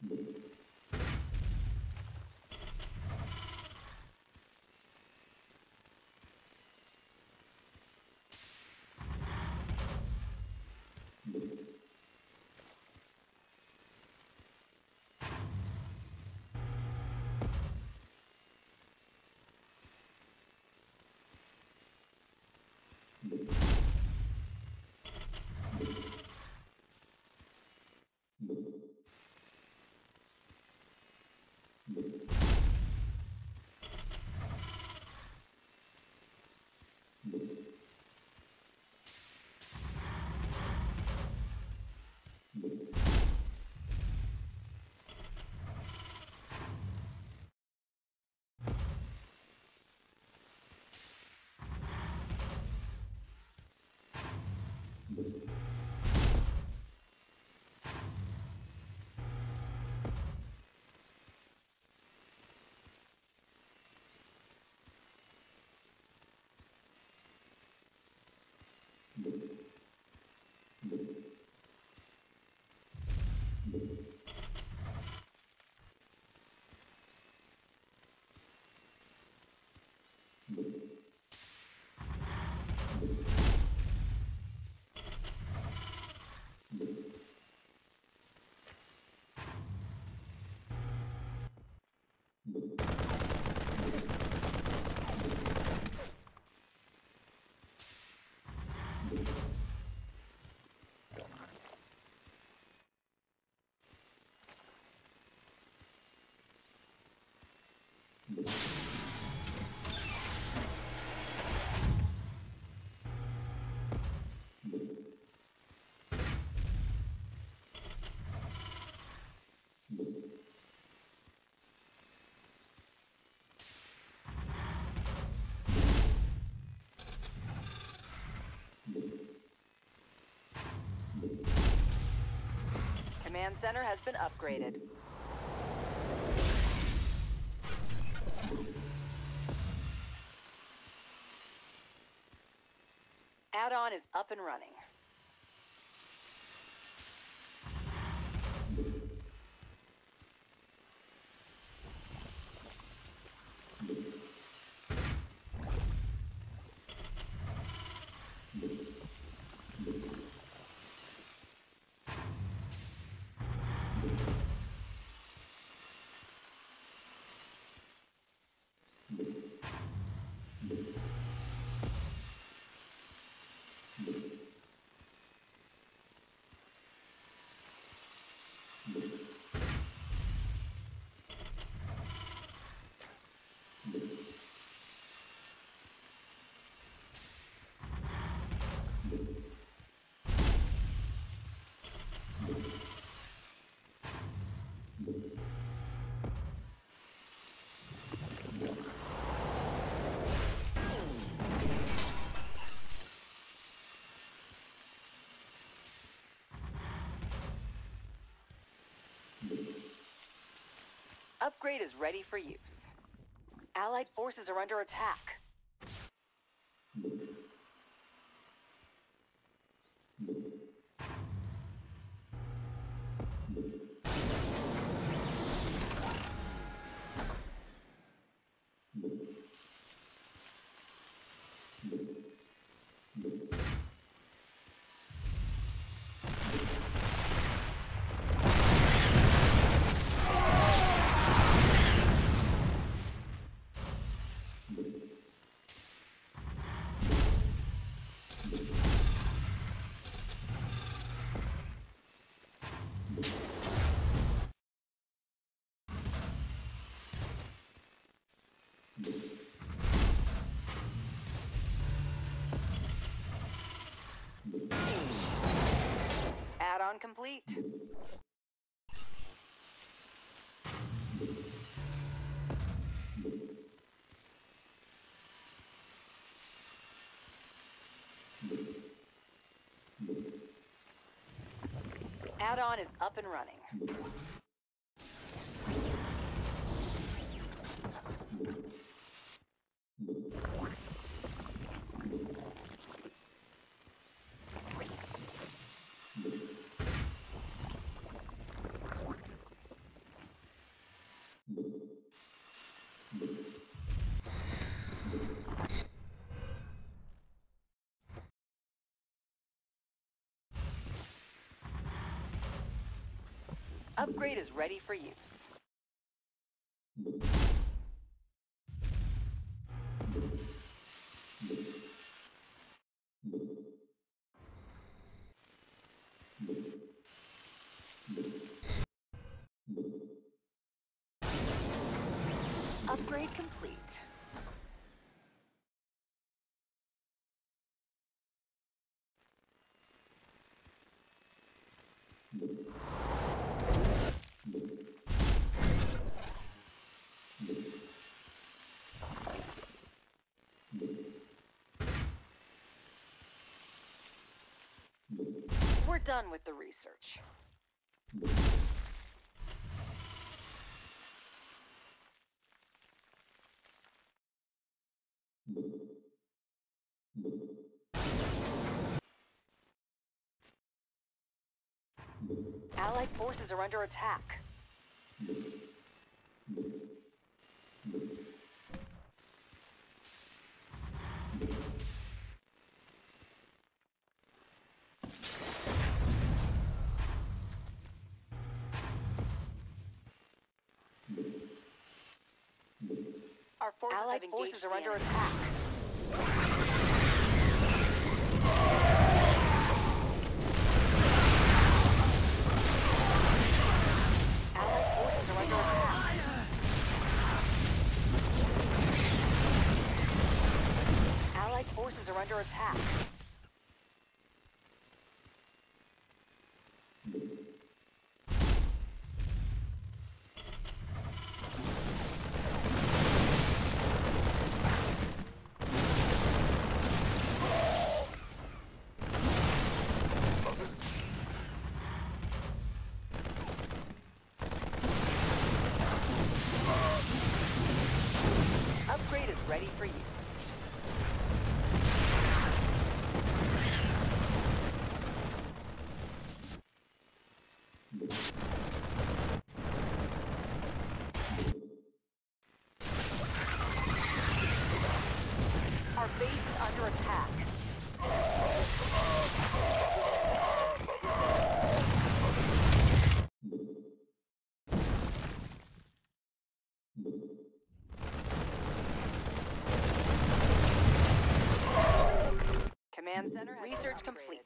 Thank you. Command center has been upgraded. Add-on is up and running. Upgrade is ready for use. Allied forces are under attack. Add-on is up and running. Upgrade is ready for use. Upgrade complete. We're done with the research. Allied forces are under attack. Our forces Allied forces are under attack. Allied forces are under attack. Allied forces are under attack. Upgrade is ready for use. Our base is under attack. Command center research complete.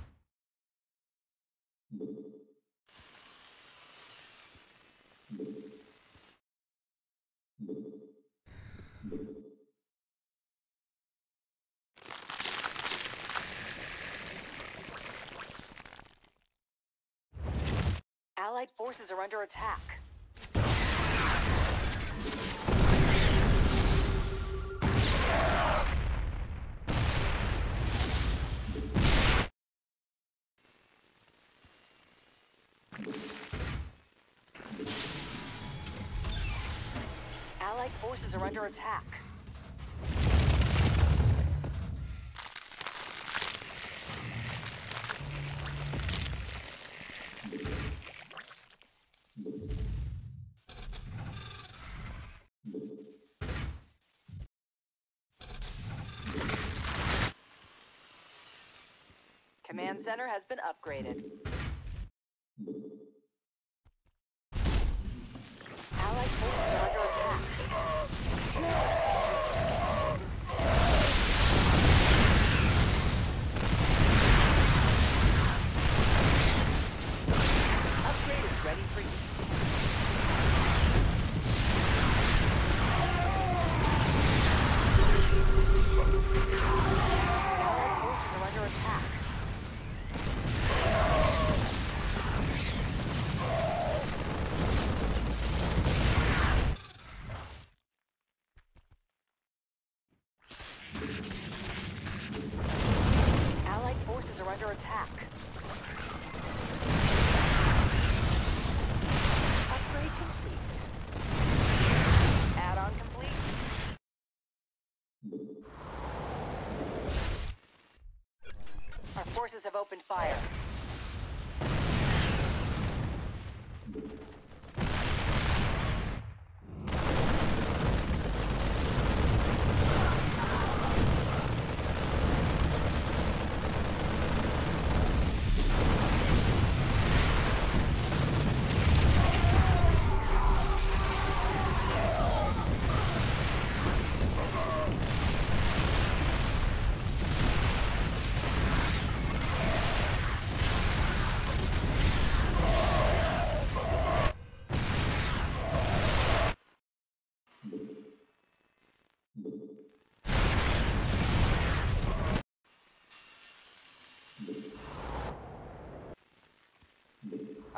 Allied forces are under attack. Allied forces are under attack. Center has been upgraded.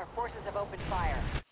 Our forces have opened fire.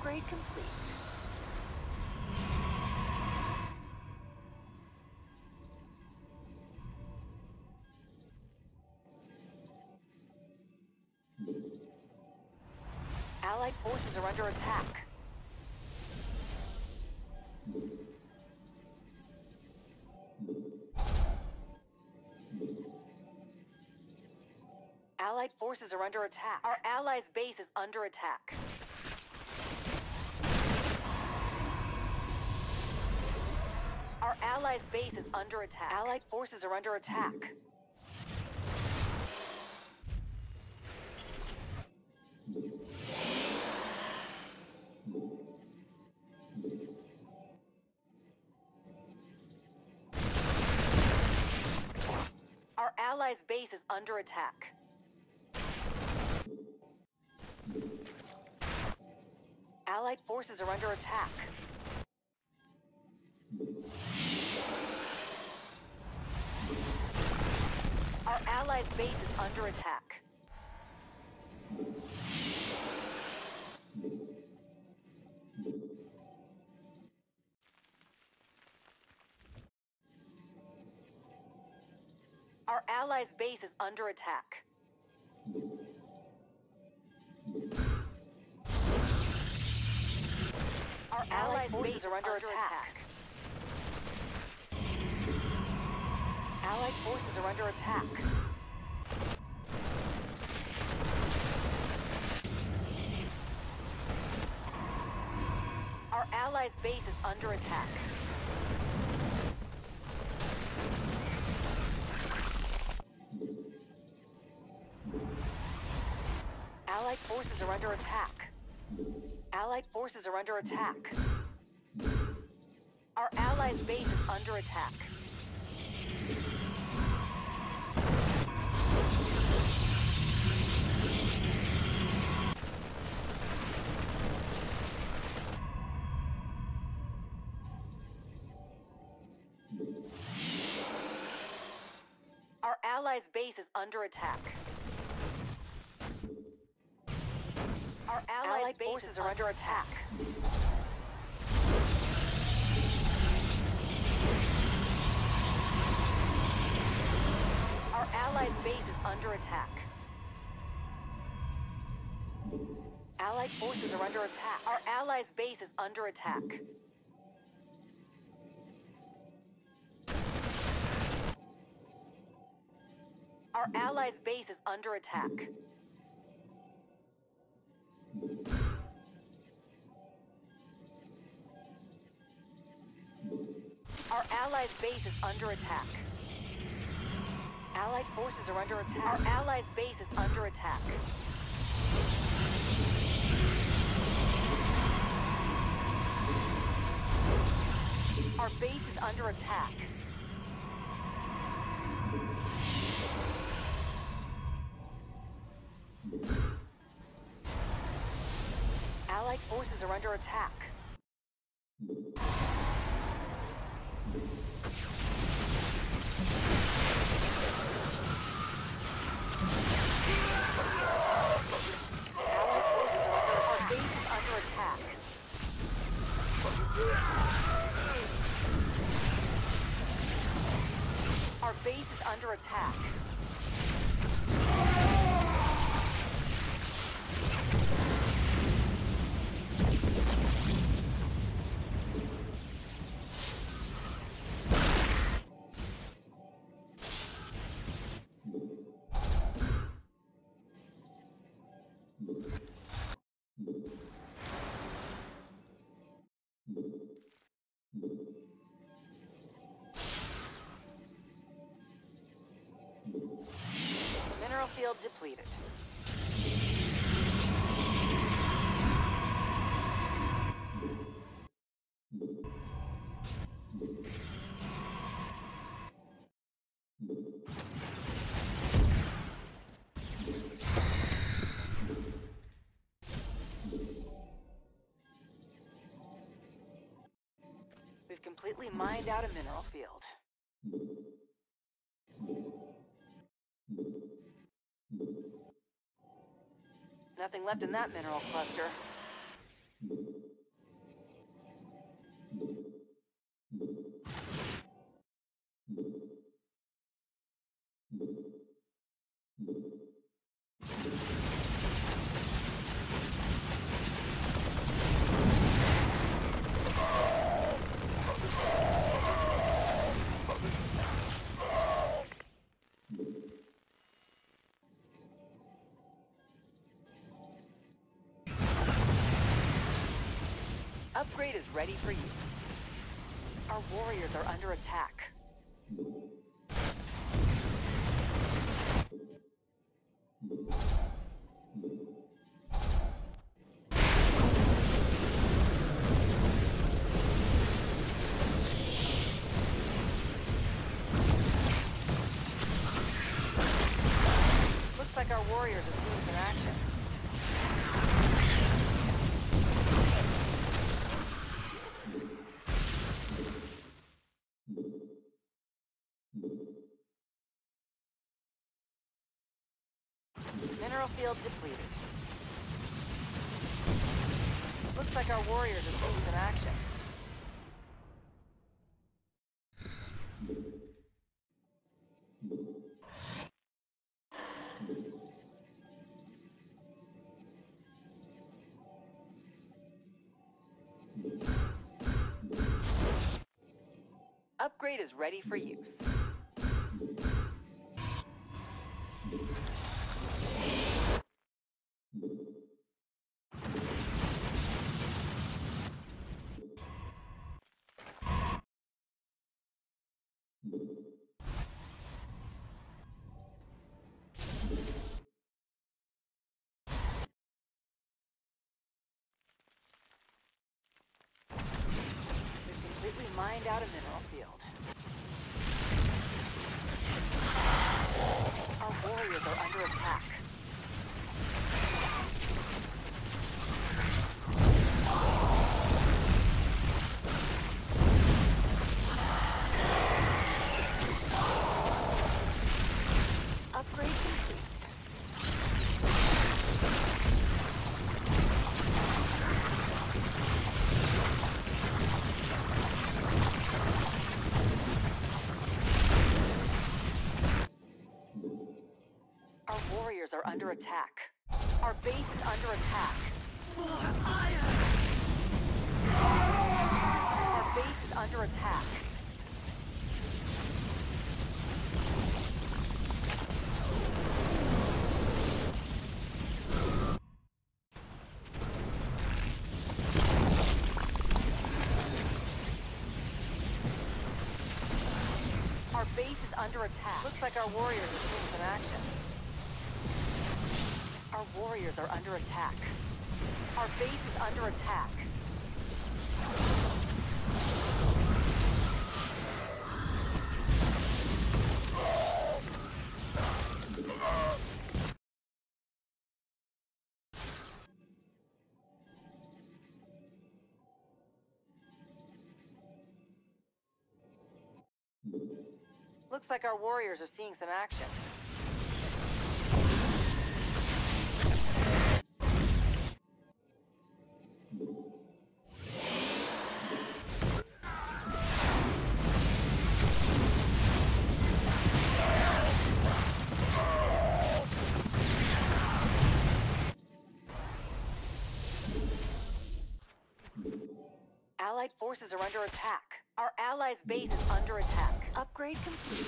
Upgrade complete. Allied forces are under attack. Allied forces are under attack. Our allies' base is under attack. Our allies' base is under attack. Allied forces are under attack. Our allies' base is under attack. Allied forces are under attack. Our allies' base is under attack. Our allies' base is under attack. Our allies' forces are under attack. Allied forces are under attack. Allies' base is under attack. Allied forces are under attack. Allied forces are under attack. Our allies' base is under attack. Is under attack. Our allied, forces are under attack. Our allied base is under attack. Allied forces are under attack. Our allies' base is under attack. Our allies' base is under attack. Our allies' base is under attack. Allied forces are under attack. Our allies' base is under attack. Our base is under attack. Allied forces are under attack. Our base is under attack. Field depleted. We've completely mined out a mineral field. Nothing left in that mineral cluster. Upgrade is ready for use. Our warriors are under attack. Looks like our warriors are seeing some action. mineral field depleted. Looks like our warriors are still in action. Upgrade is ready for use. Under attack. Our base is under attack. Our base is under attack. Our base is under attack. Looks like our warriors are seeing some action. Our warriors are under attack. Our base is under attack. Looks like our warriors are seeing some action. Forces are under attack. Our allies' base is under attack. Upgrade complete.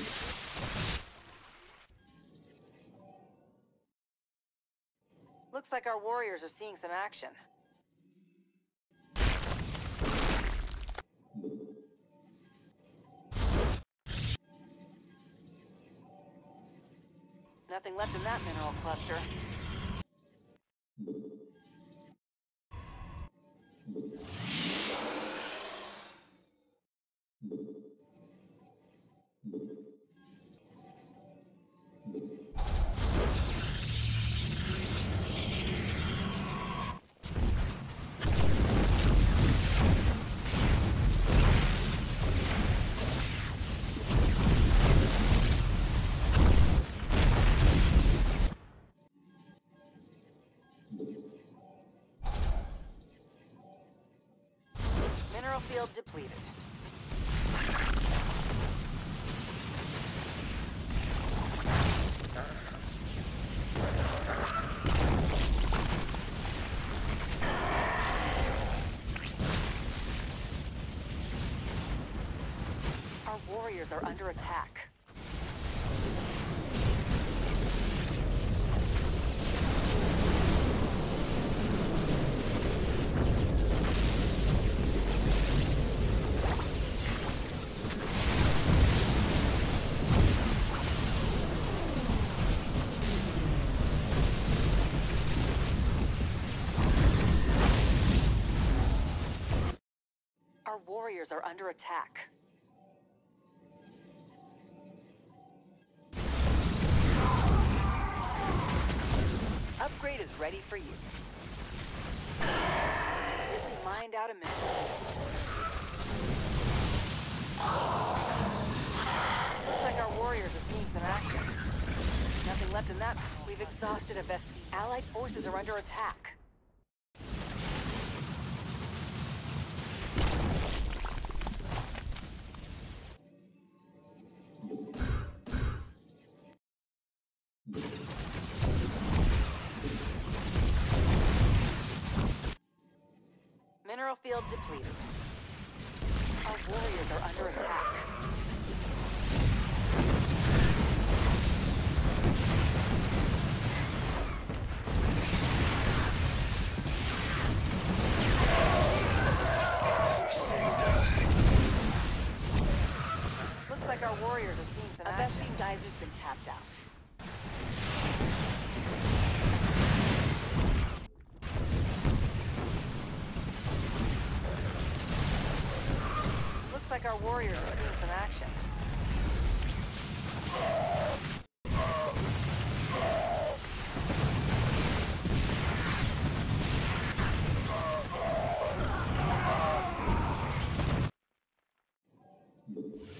Looks like our warriors are seeing some action. Nothing left in that mineral cluster. Our warriors are under attack. Our warriors are under attack. Out a minute. Looks like our warriors are seeing some action. Nothing left in that. We've exhausted a best. Allied forces are under attack. mineral field depleted. Our warriors are under attack. Looks like our warriors are seeing some action. Vespene geyser's been tapped out. Like our warriors are seeing some action.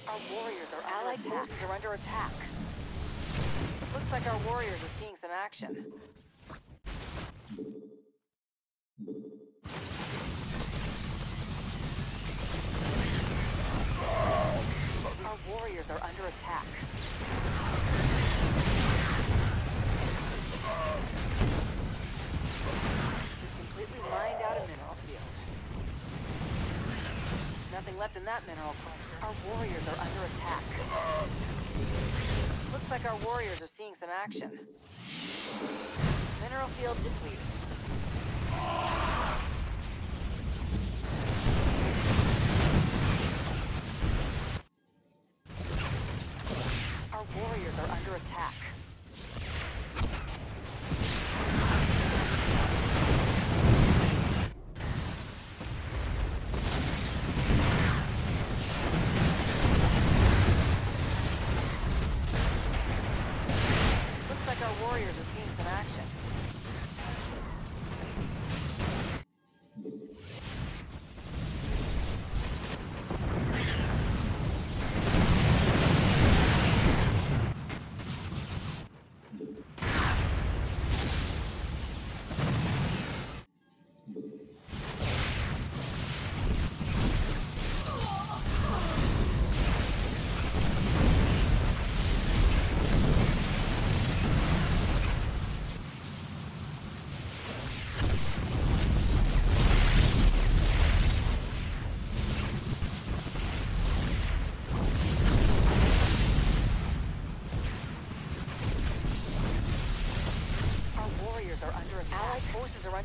Our warriors are allied forces are under attack. Looks like our warriors are seeing some action. Our warriors are under attack. We've completely mined out a mineral field. Nothing left in that mineral cluster. Our warriors are under attack. Looks like our warriors are seeing some action. Mineral field depleted.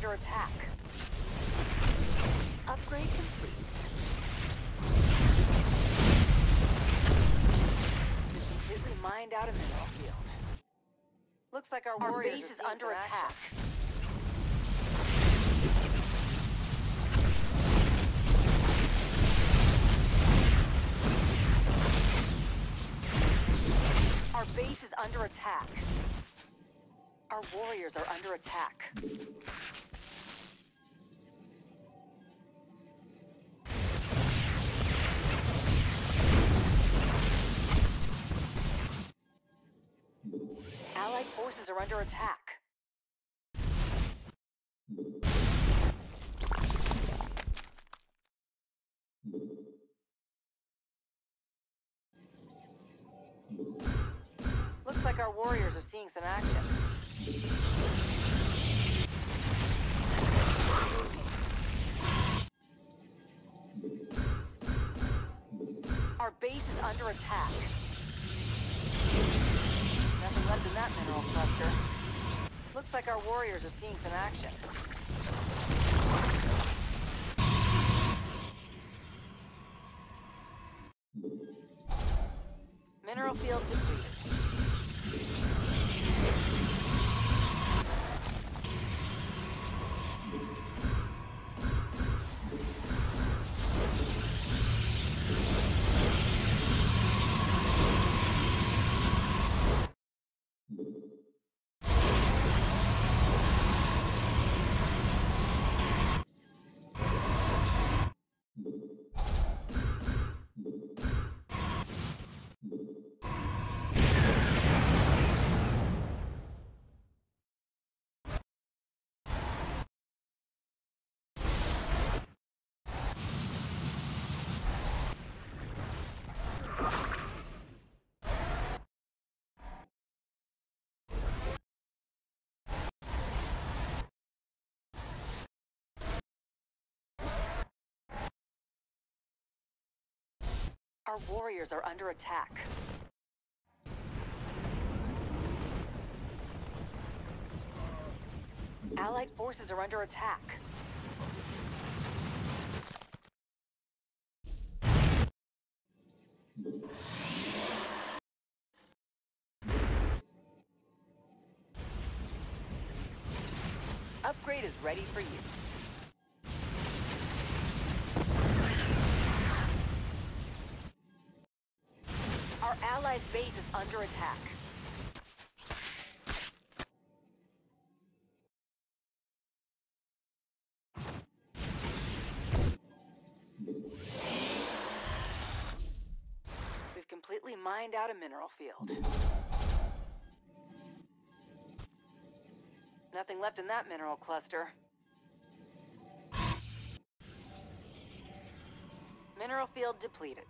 Under attack. Upgrade complete. We've completely mined out a mineral field. Looks like our, Our warriors base is under some attack. Our base is under attack. Our warriors are under attack. Allied forces are under attack. Looks like our warriors are seeing some action. Our base is under attack. Nothing left in that mineral cluster. Looks like our warriors are seeing some action. Mineral field depleted. Our warriors are under attack. Allied forces are under attack. Upgrade is ready for use. Our base is under attack. We've completely mined out a mineral field. Nothing left in that mineral cluster. Mineral field depleted.